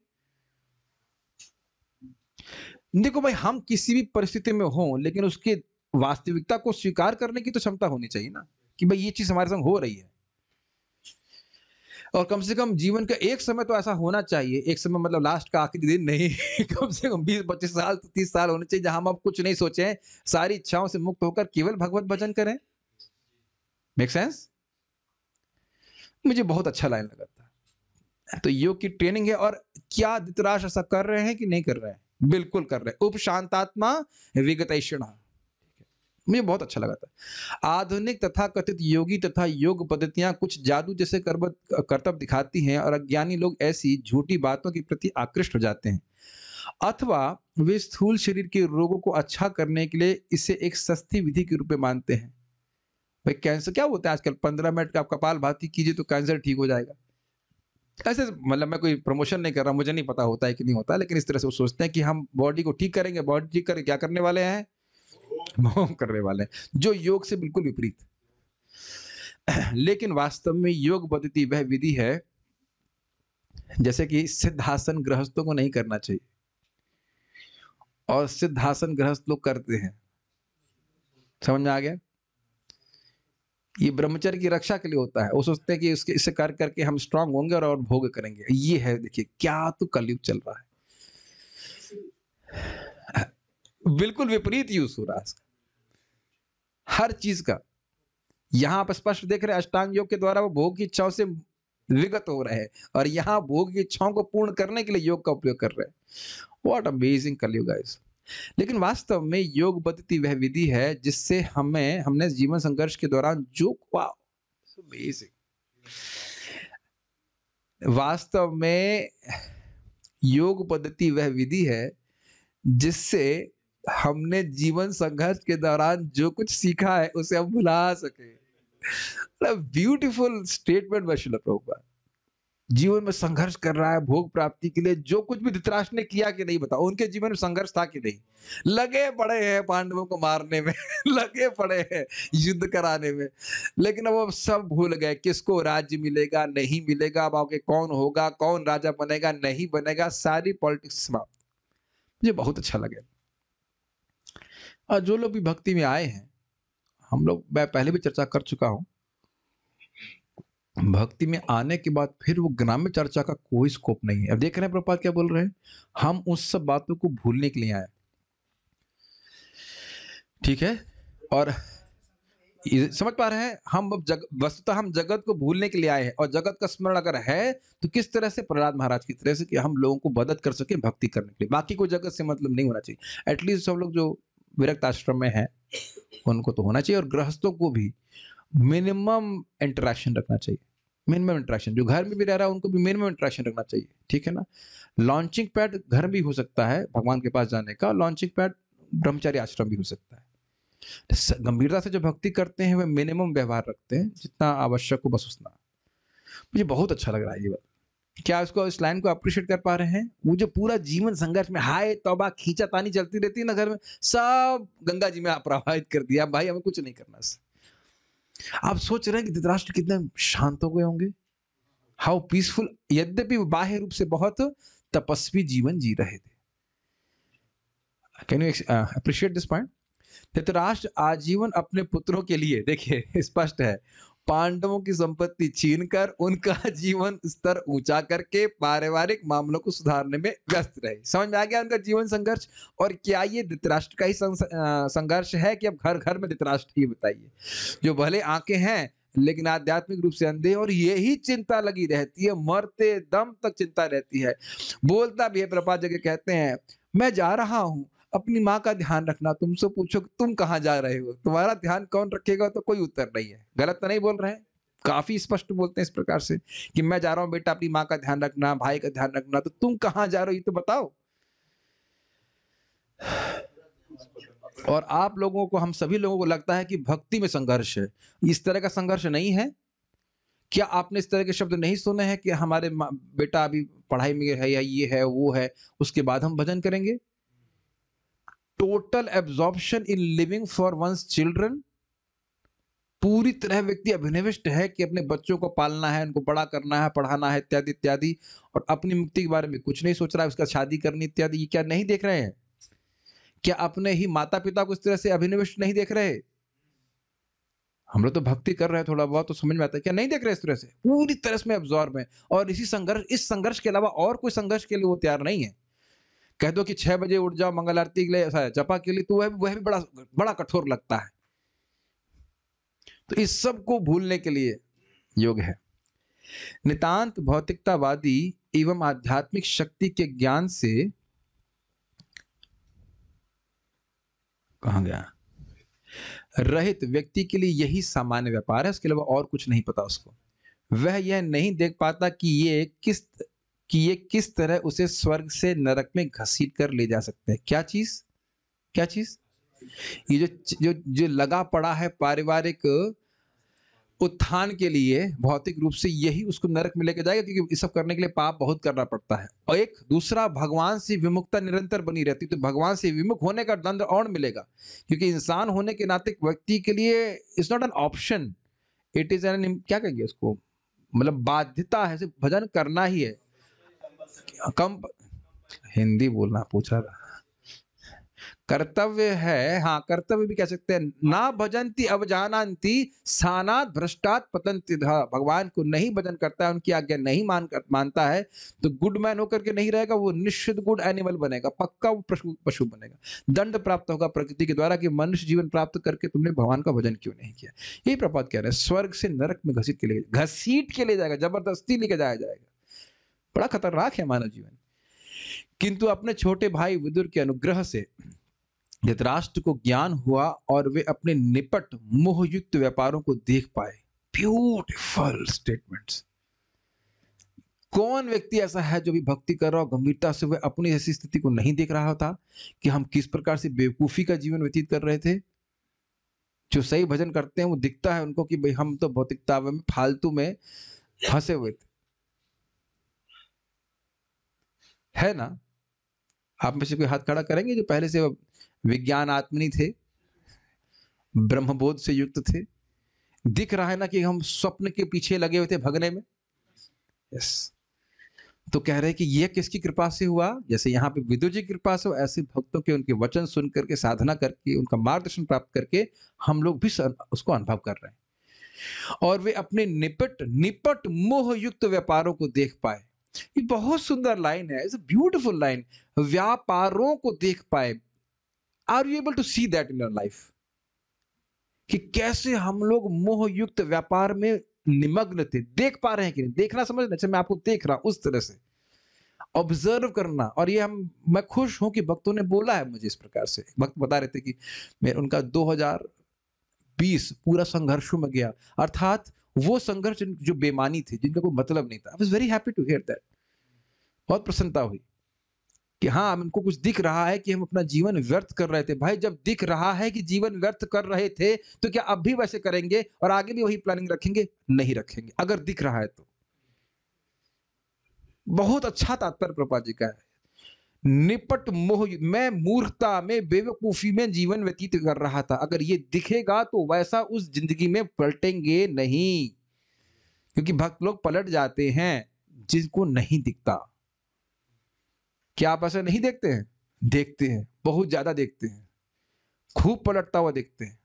देखो भाई, हम किसी भी परिस्थिति में हो, लेकिन उसके वास्तविकता को स्वीकार करने की तो क्षमता होनी चाहिए ना, कि भाई ये चीज़ हमारे संग हो रही है। और कम से कम जीवन का एक समय तो ऐसा होना चाहिए, एक समय मतलब लास्ट का आखिरी दिन नहीं, कम से कम बीस, पच्चीस साल, तीस साल होने चाहिए, जहाँ हम अब कुछ नहीं सोचे सारी इच्छाओं से मुक्त होकर केवल भगवत भजन करें। मेक सेंस मुझे बहुत अच्छा लाइन लगा था। तो योग की ट्रेनिंग है और क्या धृतराष्ट्र ऐसा कर रहे हैं कि नहीं कर रहे हैं? बिल्कुल कर रहे हैं। उपशांतात्मा, विगत मुझे बहुत अच्छा लगा था। आधुनिक तथा कथित योगी तथा योग पद्धतियाँ कुछ जादू जैसे करतब दिखाती हैं और अज्ञानी लोग ऐसी झूठी बातों के प्रति आकृष्ट हो जाते हैं। अथवा वे स्थूल शरीर के रोगों को अच्छा करने के लिए इसे एक सस्ती विधि के रूप में मानते हैं। भाई कैंसर, क्या होता है आजकल? पंद्रह मिनट का आप कपाल भाती कीजिए तो कैंसर ठीक हो जाएगा। ऐसे मतलब मैं कोई प्रमोशन नहीं कर रहा, मुझे नहीं पता होता है कि नहीं होता, लेकिन इस तरह से वो सोचते हैं कि हम बॉडी को ठीक करेंगे बॉडी ठीक करें, क्या करने वाले हैं? मोह करने वाले हैं, जो योग से बिल्कुल विपरीत। लेकिन वास्तव में योग पद्धति वह विधि है, जैसे कि सिद्धासन गृहस्थों को नहीं करना चाहिए। और सिद्धासन गृहस्थ लोग करते हैं। समझ में आ गया? ये ब्रह्मचर्य की रक्षा के लिए होता है। वो सोचते हैं कि इसके इससे कर करके हम स्ट्रांग होंगे और, और भोग करेंगे। ये है देखिए क्या तो कलयुग चल रहा है। बिल्कुल विपरीत यूज़ हो रहा है हर चीज़ का। यहाँ आप स्पष्ट देख रहे हैं अष्टांग योग के द्वारा वो भोग की इच्छाओं से विगत हो रहे हैं और यहाँ भोग की इच्छाओं को पूर्ण करने के लिए योग का उपयोग कर रहे हैं। वॉट अमेजिंग कलयुग गाइस लेकिन वास्तव में योग पद्धति वह विधि है जिससे हमें, हमने जीवन संघर्ष के दौरान जो वास्तव में योग पद्धति वह विधि है जिससे हमने जीवन संघर्ष के दौरान जो कुछ सीखा है उसे हम भुला सके। ब्यूटीफुल स्टेटमेंट वशिल प्रभुपाद। जीवन में संघर्ष कर रहा है भोग प्राप्ति के लिए, जो कुछ भी धृतराष्ट्र ने किया कि नहीं बताओ, उनके जीवन में संघर्ष था कि नहीं? लगे पड़े हैं पांडवों को मारने में, लगे पड़े हैं युद्ध कराने में। लेकिन अब सब भूल गए, किसको राज्य मिलेगा, नहीं मिलेगा, अब आगे कौन होगा, कौन राजा बनेगा, नहीं बनेगा, सारी पॉलिटिक्स समाप्त। मुझे बहुत अच्छा लगे। और जो लोग भी भक्ति में आए हैं, हम लोग, मैं पहले भी चर्चा कर चुका हूँ भक्ति में आने के बाद फिर वो ग्राम्य चर्चा का कोई स्कोप नहीं है। अब देख रहे हैं प्रपात क्या बोल रहे हैं? हम उस सब बातों को भूलने के लिए आए ठीक है? और समझ पा रहे हैं? हम अब जग, वस्तुतः हम जगत को भूलने के लिए आए हैं। और जगत का स्मरण अगर है तो किस तरह से प्रहलाद महाराज की तरह से कि हम लोगों को मदद कर सके भक्ति करने के लिए? बाकी कोई जगत से मतलब नहीं होना चाहिए। एटलीस्ट सब लोग जो विरक्त आश्रम में है, उनको तो होना चाहिए। और गृहस्थों को भी मिनिमम इंटरेक्शन रखना चाहिए। मिनिमम इंटरेक्शन जो घर में भी रह रहा है, उनको भी मिनिमम इंटरेक्शन रखना चाहिए, ठीक है ना? लॉन्चिंग पैड घर भी हो सकता है, भगवान के पास जाने का लॉन्चिंग पैड ब्रह्मचारी आश्रम भी हो सकता है। गंभीरता से जो भक्ति करते हैं, वे मिनिमम व्यवहार रखते हैं, जितना आवश्यक हो, बस उतना। मुझे बहुत अच्छा लग रहा है ये बात। क्या उसको इस लाइन को अप्रिशिएट कर पा रहे हैं? वो जो पूरा जीवन संघर्ष में, हाय, तौबा, खींचा, तानी चलती रहती है ना घर में, सब गंगा जी में प्रवाहित कर दिया, भाई, हमें कुछ नहीं करना आप सोच रहे हैं कि धृतराष्ट्र कितने शांत हो गए होंगे? हाउ पीसफुल यद्यपि बाह्य रूप से बहुत तपस्वी जीवन जी रहे थे। Can you appreciate this point Dhritarashtra आजीवन अपने पुत्रों के लिए, देखिए, स्पष्ट है। पांडवों की संपत्ति छीनकर उनका जीवन स्तर ऊँचा करके पारिवारिक मामलों को सुधारने में व्यस्त रहे। समझ में आ गया उनका जीवन संघर्ष? और क्या ये धृतराष्ट्र का ही संघर्ष है कि अब घर घर में धृतराष्ट्र ही बताइए? जो भले आँखें हैं, लेकिन आध्यात्मिक रूप से अंधे और यही चिंता लगी रहती है, मरते दम तक चिंता रहती है। बोलता भी है प्रपा जगह कहते हैं, मैं जा रहा हूँ अपनी माँ का ध्यान रखना, तुमसे पूछो कि तुम कहाँ जा रहे हो? तुम्हारा ध्यान कौन रखेगा तो कोई उत्तर नहीं है। गलत तो नहीं बोल रहे हैं। काफ़ी स्पष्ट बोलते हैं इस प्रकार से कि मैं जा रहा हूँ, बेटा, अपनी माँ का ध्यान रखना, भाई का ध्यान रखना तो तुम कहाँ जा रहे हो, ये तो बताओ। और आप लोगों को, हम सभी लोगों को लगता है कि भक्ति में संघर्ष है। इस तरह का संघर्ष नहीं है। क्या आपने इस तरह के शब्द नहीं सुने हैं कि हमारे बेटा अभी पढ़ाई में है या ये है, वो है, उसके बाद हम भजन करेंगे? Total absorption in living for one's children पूरी तरह व्यक्ति अभिनिविष्ट है कि अपने बच्चों को पालना है, उनको बड़ा करना है, पढ़ाना है, इत्यादि इत्यादि, और अपनी मुक्ति के बारे में कुछ नहीं सोच रहा है, उसका शादी करनी, इत्यादि, ये क्या नहीं देख रहे हैं? क्या अपने ही माता पिता को इस तरह से अभिनिविष्ट नहीं देख रहे? हम लोग तो भक्ति कर रहे हैं थोड़ा बहुत तो समझ में आता है, क्या नहीं देख रहे इस तरह से? पूरी तरह से एब्जॉर्ब है, और इसी संघर्ष, इस संघर्ष के अलावा और कोई संघर्ष के लिए वो तैयार नहीं है। कह दो कि छह बजे उठ जाओ, मंगल आरती के लिए जपा के लिए तो वह वह भी बड़ा बड़ा कठोर लगता है। तो इस सबको भूलने के लिए योग है। नितांत भौतिकतावादी एवं आध्यात्मिक शक्ति के ज्ञान से कहा गया? रहित व्यक्ति के लिए यही सामान्य व्यापार है उसके अलावा और कुछ नहीं पता उसको। वह यह नहीं देख पाता कि ये किस कि ये किस तरह उसे स्वर्ग से नरक में घसीट कर ले जा सकते हैं। क्या चीज़? क्या चीज़? ये जो जो जो लगा पड़ा है पारिवारिक उत्थान के लिए, भौतिक रूप से यही उसको नरक में लेके जाएगा, क्योंकि इस सब करने के लिए पाप बहुत करना पड़ता है। और एक दूसरा, भगवान से विमुक्ता निरंतर बनी रहती है तो भगवान से विमुख होने का दंड और मिलेगा। क्योंकि इंसान होने के नाते व्यक्ति के लिए it's not an option it is an क्या कहेंगे उसको? मतलब बाध्यता है भजन करना ही है। कम हिंदी बोलना, पूछ था। कर्तव्य है हाँ कर्तव्य भी कह सकते हैं। ना भजंती अवजानंती सानात भ्रष्टात पतंति भगवान को नहीं भजन करता है, उनकी आज्ञा नहीं मान कर, मानता है तो गुड मैन होकर के नहीं रहेगा, वो निश्चित गुड एनिमल बनेगा, पक्का वो पशु बनेगा। दंड प्राप्त होगा प्रकृति के द्वारा कि मनुष्य जीवन प्राप्त करके तुमने भगवान का भजन क्यों नहीं किया? यही प्रपात कह रहे हैं, स्वर्ग से नरक में घसीट के लिए, घसीट के ले जाएगा, ज़बरदस्ती लेके जाया जाएगा। बड़ा खतरनाक है मानव जीवन। किंतु अपने छोटे भाई विदुर के अनुग्रह से धृतराष्ट्र को ज्ञान हुआ और वे अपने निपट मोहयुक्त व्यापारों को देख पाए। ब्यूटिफुल स्टेटमेंट्स कौन व्यक्ति ऐसा है जो भी भक्ति कर रहा हो, गंभीरता से वह अपनी ऐसी स्थिति को नहीं देख रहा था कि हम किस प्रकार से बेवकूफ़ी का जीवन व्यतीत कर रहे थे? जो सही भजन करते हैं, वो दिखता है उनको कि भाई हम तो भौतिकता में, फालतू में फंसे हुए थे। है ना? आप में से कोई हाथ खड़ा करेंगे जो पहले से विज्ञान आत्मनी थे, ब्रह्मबोध से युक्त थे? दिख रहा है ना कि हम स्वप्न के पीछे लगे हुए थे भगने में? यस तो कह रहे कि यह किसकी कृपा से हुआ? जैसे यहाँ पे विदुर जी की कृपा से ऐसे भक्तों के उनके वचन सुन करके साधना करके, उनका मार्गदर्शन प्राप्त करके हम लोग भी उसको अनुभव कर रहे हैं। और वे अपने निपट निपट मोह युक्त व्यापारों को देख पाए। ये बहुत सुंदर लाइन है इट्स अ ब्यूटीफुल लाइन व्यापारों को देख पाए। Are you able to see that in your life कि कैसे हम लोग मोह युक्त व्यापार में निमग्न थे, देख पा रहे हैं कि नहीं? देखना, समझना। अच्छा मैं आपको देख रहा हूँ उस तरह से। ऑब्ज़र्व करना। और ये हम, मैं खुश हूँ कि भक्तों ने बोला है मुझे इस प्रकार से। भक्त बता रहे थे कि मैं, उनका 2020 पूरा संघर्षों में गया। अर्थात वो संघर्ष जो बेमानी थे, जिनका कोई मतलब नहीं था। I very happy to hear that बहुत प्रसन्नता हुई कि हाँ हमको कुछ दिख रहा है कि हम अपना जीवन व्यर्थ कर रहे थे। भाई, जब दिख रहा है कि जीवन व्यर्थ कर रहे थे तो क्या अब भी वैसे करेंगे और आगे भी वही प्लानिंग रखेंगे? नहीं रखेंगे। अगर दिख रहा है तो। बहुत अच्छा तात्पर्य प्रपा जी का है। निपट मोह, मैं मूर्खता में बेवकूफ़ी में जीवन व्यतीत कर रहा था। अगर ये दिखेगा तो वैसा उस ज़िंदगी में पलटेंगे नहीं। क्योंकि भक्त लोग पलट जाते हैं जिनको नहीं दिखता। क्या आप ऐसा नहीं देखते हैं? देखते हैं, बहुत ज़्यादा देखते हैं। खूब पलटता हुआ देखते हैं।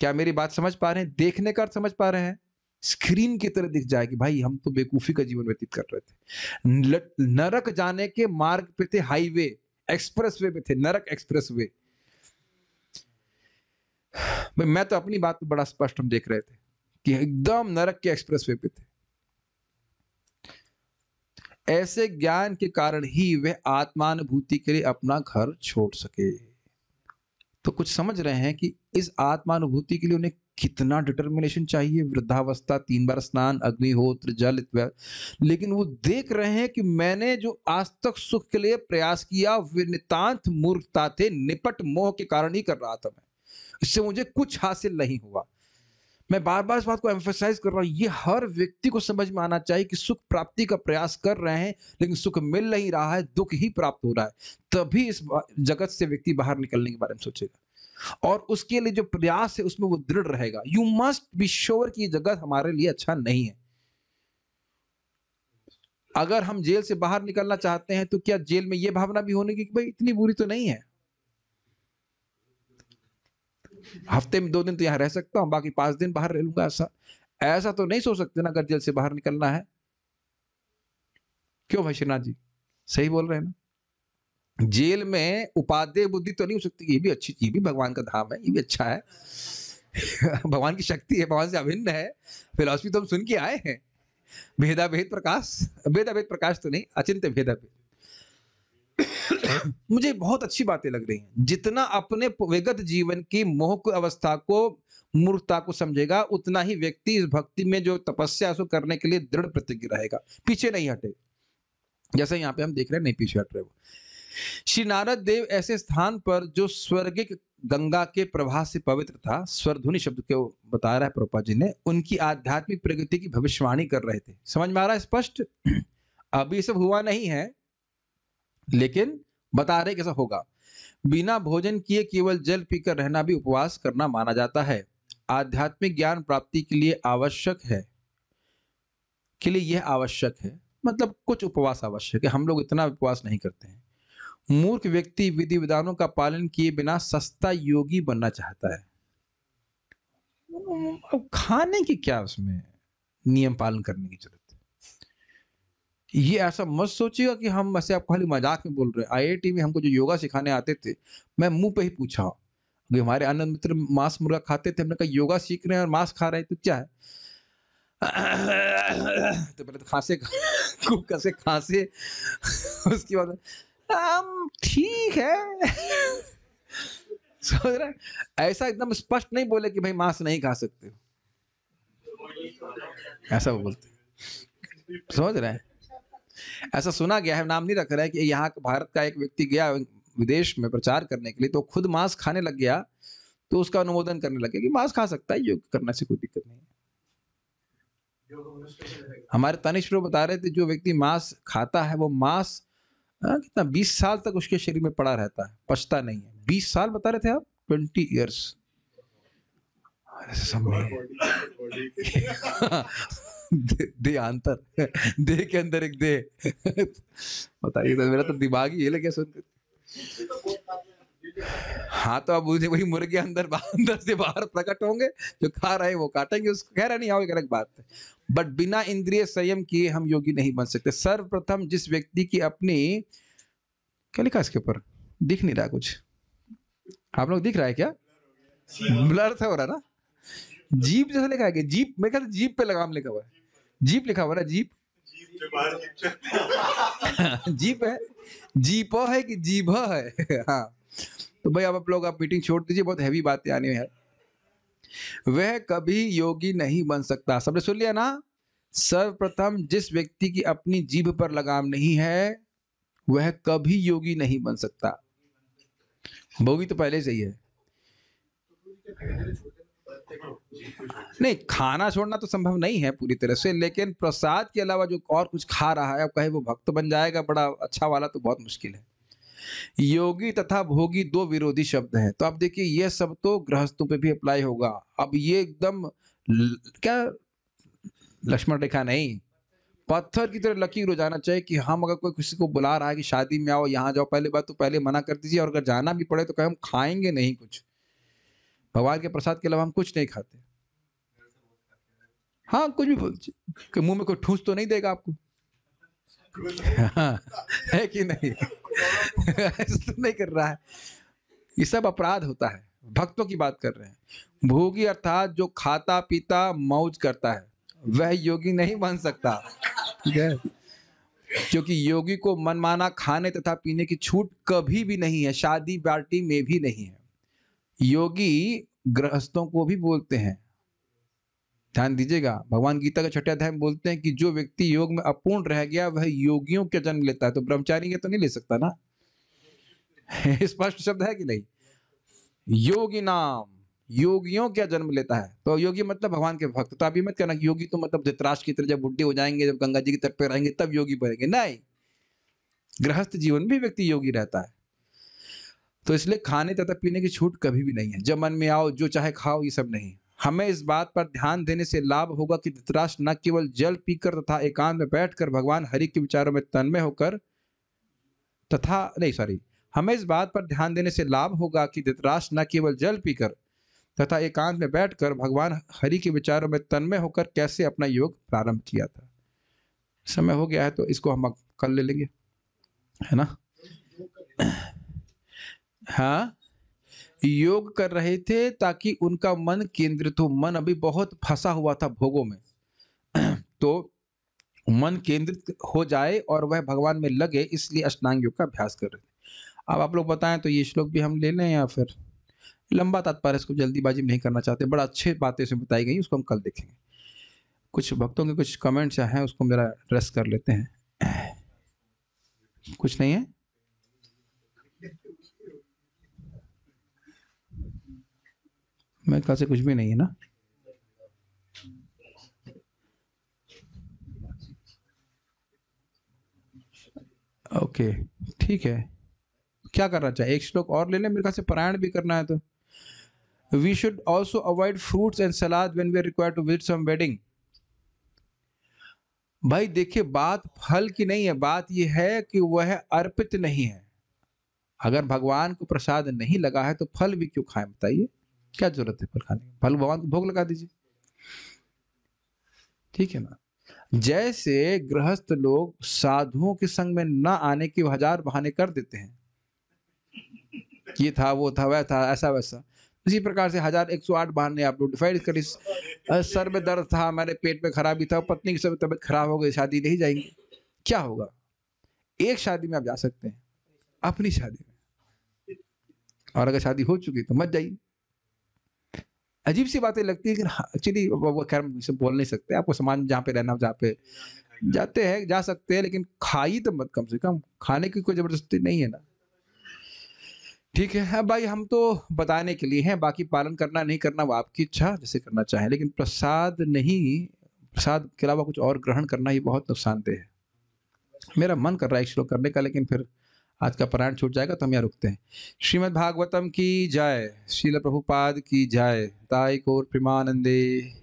क्या मेरी बात समझ पा रहे हैं? देखने का समझ पा रहे हैं? स्क्रीन की तरह दिख जाएगी, भाई, हम तो बेकूफी का जीवन व्यतीत कर रहे थे। नरक जाने के मार्ग पे थे हाईवे एक्सप्रेस वे पे थे, नरक एक्सप्रेस वे मैं तो अपनी बात बड़ा स्पष्ट हम देख रहे थे कि एकदम नरक के एक्सप्रेस वे पे थे। ऐसे ज्ञान के कारण ही वे आत्मानुभूति के लिए अपना घर छोड़ सके। तो कुछ समझ रहे हैं कि इस आत्मानुभूति के लिए उन्हें कितना डिटर्मिनेशन चाहिए? वृद्धावस्था, तीन बार स्नान, अग्निहोत्र, जल लेकिन वो देख रहे हैं कि मैंने जो आज तक सुख के लिए प्रयास किया, वे नितांत मूर्खता थे, निपट मोह के कारण ही कर रहा था मैं। इससे मुझे कुछ हासिल नहीं हुआ। मैं बार बार इस बात को एम्फोसाइज कर रहा हूँ, ये हर व्यक्ति को समझ में आना चाहिए कि सुख प्राप्ति का प्रयास कर रहे हैं, लेकिन सुख मिल नहीं रहा है, दुख ही प्राप्त हो रहा है। तभी इस जगत से व्यक्ति बाहर निकलने के बारे में सोचेगा। और उसके लिए जो प्रयास है उसमें वो दृढ़ रहेगा। यू मस्ट बी श्योर कि जगत हमारे लिए अच्छा नहीं है। अगर हम जेल से बाहर निकलना चाहते हैं तो क्या जेल में ये भावना भी होने की कि भाई इतनी बुरी तो नहीं है? हफ़्ते में दो दिन तो यहाँ रह सकता हूँ, बाकी पाँच दिन बाहर रह लूँगा। ऐसा ऐसा तो नहीं सोच सकते ना अगर जेल से बाहर निकलना है। क्यों भाई श्रीनाथ जी? सही बोल रहे हैं ना? जेल में उपादेय बुद्धि तो नहीं हो सकती, ये भी अच्छी चीज़ भी भगवान का धाम है, ये भी अच्छा है। भगवान की शक्ति है, भगवान से अभिन्न है। फिलोसफी तो हम सुन के आए हैं। भेदा भेद प्रकाश भेदा भेद प्रकाश तो नहीं, अचिंत्य भेदा भेद मुझे बहुत अच्छी बातें लग रही हैं। जितना अपने विगत जीवन की मोह अवस्था को, मूर्खता को समझेगा, उतना ही व्यक्ति इस भक्ति में जो तपस्या उसको करने के लिए दृढ़ प्रतिज्ञ रहेगा। पीछे नहीं हटे। जैसे यहाँ पे हम देख रहे हैं, नहीं पीछे हट रहे वो। श्री नारद देव ऐसे स्थान पर जो स्वर्गिक गंगा के प्रवाह से पवित्र था, स्वरध्वनि शब्द को बता रहा है प्रभुपा जी ने, उनकी आध्यात्मिक प्रगति की भविष्यवाणी कर रहे थे। समझ में आ रहा है स्पष्ट? अभी सब हुआ नहीं है, लेकिन बता रहे कैसा होगा। बिना भोजन किए केवल जल पीकर रहना भी उपवास करना माना जाता है। आध्यात्मिक ज्ञान प्राप्ति के लिए आवश्यक है। के लिए यह आवश्यक है। मतलब कुछ उपवास आवश्यक है। हम लोग इतना उपवास नहीं करते हैं। मूर्ख व्यक्ति विधि विधानों का पालन किए बिना सस्ता योगी बनना चाहता है। अब खाने की क्या उसमें नियम पालन करने की ज़रूरत है? ये ऐसा मत सोचिएगा कि हम ऐसे आप खाली मज़ाक में बोल रहे हैं। आईआईटी में हमको जो योगा सिखाने आते थे, मैं मुँह पे ही पूछा। अभी हमारे आनंद मित्र मांस मुर्गा खाते थे, हमने कहा, योगा सीख रहे हैं और मांस खा रहे हैं तो क्या है? तो पहले तो खांसे कैसे खांसे। उसके बाद हम ठीक है। समझ रहे ऐसा एकदम स्पष्ट नहीं बोले कि भाई मांस नहीं खा सकते। ऐसा वो बोलते समझ रहे ऐसा सुना गया है, नाम नहीं रख रहा है कि यहाँ भारत का एक व्यक्ति गया विदेश में प्रचार करने के लिए तो खुद मांस खाने लग गया तो उसका अनुमोदन करने लगे कि मांस खा सकता है, योग करने से कोई दिक्कत नहीं हमारे तनिष प्रभु बता रहे थे, जो व्यक्ति मांस खाता है, वो मांस हाँ, कितना? बीस साल तक उसके शरीर में पड़ा रहता है पछता नहीं है। बीस साल बता रहे थे आप? ट्वेंटी ईयर्स दे, अंतर। दे के अंदर एक दे। बताइए तो मेरा तो दिमाग ही हिल गया सुनकर हाँ तो अब मुझे वही मुर्गे अंदर अंदर से बाहर प्रकट होंगे जो खा रहे हैं वो काटेंगे उसको कह रहा नहीं आओ एक अलग बात है। बट बिना इंद्रिय संयम किए हम योगी नहीं बन सकते। सर्वप्रथम जिस व्यक्ति की अपनी क्या लिखा इसके ऊपर? दिख नहीं रहा कुछ। आप लोग दिख रहा है क्या? ब्लर था हो रहा ना? जीप जैसा लिखा है कि जीप मैं कहता जीप पे लगाम लिखा हुआ है। जीप लिखा हुआ ना जीप? जीप है जीप है कि जीभ है? हाँ। तो भाई अब आप लोग, आप मीटिंग छोड़ दीजिए, बहुत हैवी बातें आने है वह कभी योगी नहीं बन सकता। सबने सुन लिया ना? सर्वप्रथम जिस व्यक्ति की अपनी जीभ पर लगाम नहीं है, वह कभी योगी नहीं बन सकता। भोगी तो पहले से ही है। नहीं, खाना छोड़ना तो संभव नहीं है पूरी तरह से, लेकिन प्रसाद के अलावा जो और कुछ खा रहा है अब कहे वो भक्त बन जाएगा, बड़ा अच्छा वाला तो बहुत मुश्किल है। योगी तथा भोगी दो विरोधी शब्द हैं। तो अब देखिए ये सब तो गृहस्थों पे भी अप्लाई होगा। अब ये एकदम क्या? लक्ष्मण रेखा नहीं। पत्थर की तरह लकीर हो जाना चाहिए कि हम अगर कोई किसी को बुला रहा है कि शादी में आओ, यहाँ जाओ, पहले बात तो पहले मना कर दीजिए और अगर जाना भी पड़े तो कहें हम खाएँगे नहीं कुछ। भगवान के प्रसाद के अलावा हम कुछ नहीं खाते। हाँ कुछ भी मुँह में कोई ठूस तो नहीं देगा आपको। हाँ, कि नहीं? तो नहीं कर रहा है। ये सब अपराध होता है। भक्तों की बात कर रहे हैं। भोगी अर्थात जो खाता पीता मौज करता है वह योगी नहीं बन सकता। ठीक है क्योंकि योगी को मनमाना खाने तथा पीने की छूट कभी भी नहीं है शादी पार्टी में भी नहीं है। योगी गृहस्थों को भी बोलते हैं ध्यान दीजिएगा। भगवान गीता के छठे अध्याय में बोलते हैं कि जो व्यक्ति योग में अपूर्ण रह गया, वह योगियों के जन्म लेता है। तो ब्रह्मचारी के तो नहीं ले सकता ना? स्पष्ट शब्द है कि नहीं? योगी नाम, योगियों क्या जन्म लेता है। तो योगी मतलब भगवान के भक्त। तो अभी मत कहना योगी तो मतलब धृतराष्ट्र की तरह जब बुढ़े हो जाएँगे, जब गंगा जी के तट पे रहेंगे, तब योगी बनेंगे। नहीं। गृहस्थ जीवन भी व्यक्ति योगी रहता है। तो इसलिए खाने तथा पीने की छूट कभी भी नहीं है। जब मन में आओ, जो चाहे खाओ, ये सब नहीं। हमें इस बात पर ध्यान देने से लाभ होगा कि धृतराष्ट्र न केवल जल पीकर तथा एकांत में बैठकर भगवान हरि के विचारों में तन्मय होकर तथा, नहीं सॉरी हमें इस बात पर ध्यान देने से लाभ होगा कि धृतराष्ट्र न केवल जल पीकर तथा एकांत में बैठकर भगवान हरि के विचारों में तन्मय होकर कैसे अपना योग प्रारंभ किया था। समय हो गया है तो इसको हम कल ले लेंगे। है ना? हाँ? योग कर रहे थे ताकि उनका मन केंद्रित हो। मन अभी बहुत फंसा हुआ था भोगों में। तो मन केंद्रित हो जाए और वह भगवान में लगे, इसलिए अष्टांग योग का अभ्यास कर रहे थे। अब आप लोग बताएँ तो ये श्लोक भी हम ले लें या फिर? लंबा तात्पर्य, इसको जल्दीबाजी नहीं करना चाहते। बड़ा अच्छे बातें इसमें बताई गई, उसको हम कल देखेंगे। कुछ भक्तों के कुछ कमेंट्स हैं, उसको मेरा एड्रेस कर लेते हैं। कुछ नहीं है? मेरे ख्याल से कुछ भी नहीं है ना। ओके, ठीक है। क्या करना चाहिए? एक श्लोक और ले लें, मेरे ख्याल से पारायण भी करना है तो। We should also avoid fruits and salad when we are required to visit some wedding भाई, देखिए, बात फल की नहीं है, बात यह है कि वह अर्पित नहीं है। अगर भगवान को प्रसाद नहीं लगा है तो फल भी क्यों खाएँ, बताइए। क्या ज़रूरत है फल खाने की? फल भगवान को भोग लगा दीजिए। ठीक है ना? जैसे गृहस्थ लोग साधुओं के संग में न आने के हज़ार बहाने कर देते हैं। ये था, वो था, वह था, ऐसा वैसा। इसी प्रकार से हज़ार एक सौ आठ बहाने आप लोग डिफाइड कर सर में दर्द था मेरे पेट में खराबी था, पत्नी की सब तबीयत खराब हो गई, शादी नहीं जाएँगे। क्या होगा? एक शादी में आप जा सकते हैं, अपनी शादी में। और अगर शादी हो चुकी तो मत जाइए। अजीब सी बातें लगती है एक्चुअली वो खैर बोल नहीं सकते, आपको समाज में जहाँ पे रहना, जहाँ पे जाते हैं, जा सकते हैं, लेकिन खाई तो मत कम से कम, खाने की कोई ज़बरदस्ती नहीं है ना। ठीक है हाँ भाई हम तो बताने के लिए हैं, बाकी पालन करना, नहीं करना, वो आपकी इच्छा, जैसे करना चाहें, लेकिन प्रसाद नहीं, प्रसाद के अलावा कुछ और ग्रहण करना ये बहुत नुकसानदेह है। मेरा मन कर रहा है श्लोक करने का, लेकिन फिर आज का प्राण छूट जाएगा तो हम यहाँ रुकते हैं। श्रीमद् भागवतम की जय, श्रील प्रभुपाद की जय, ताई कोर प्रेमानंदे।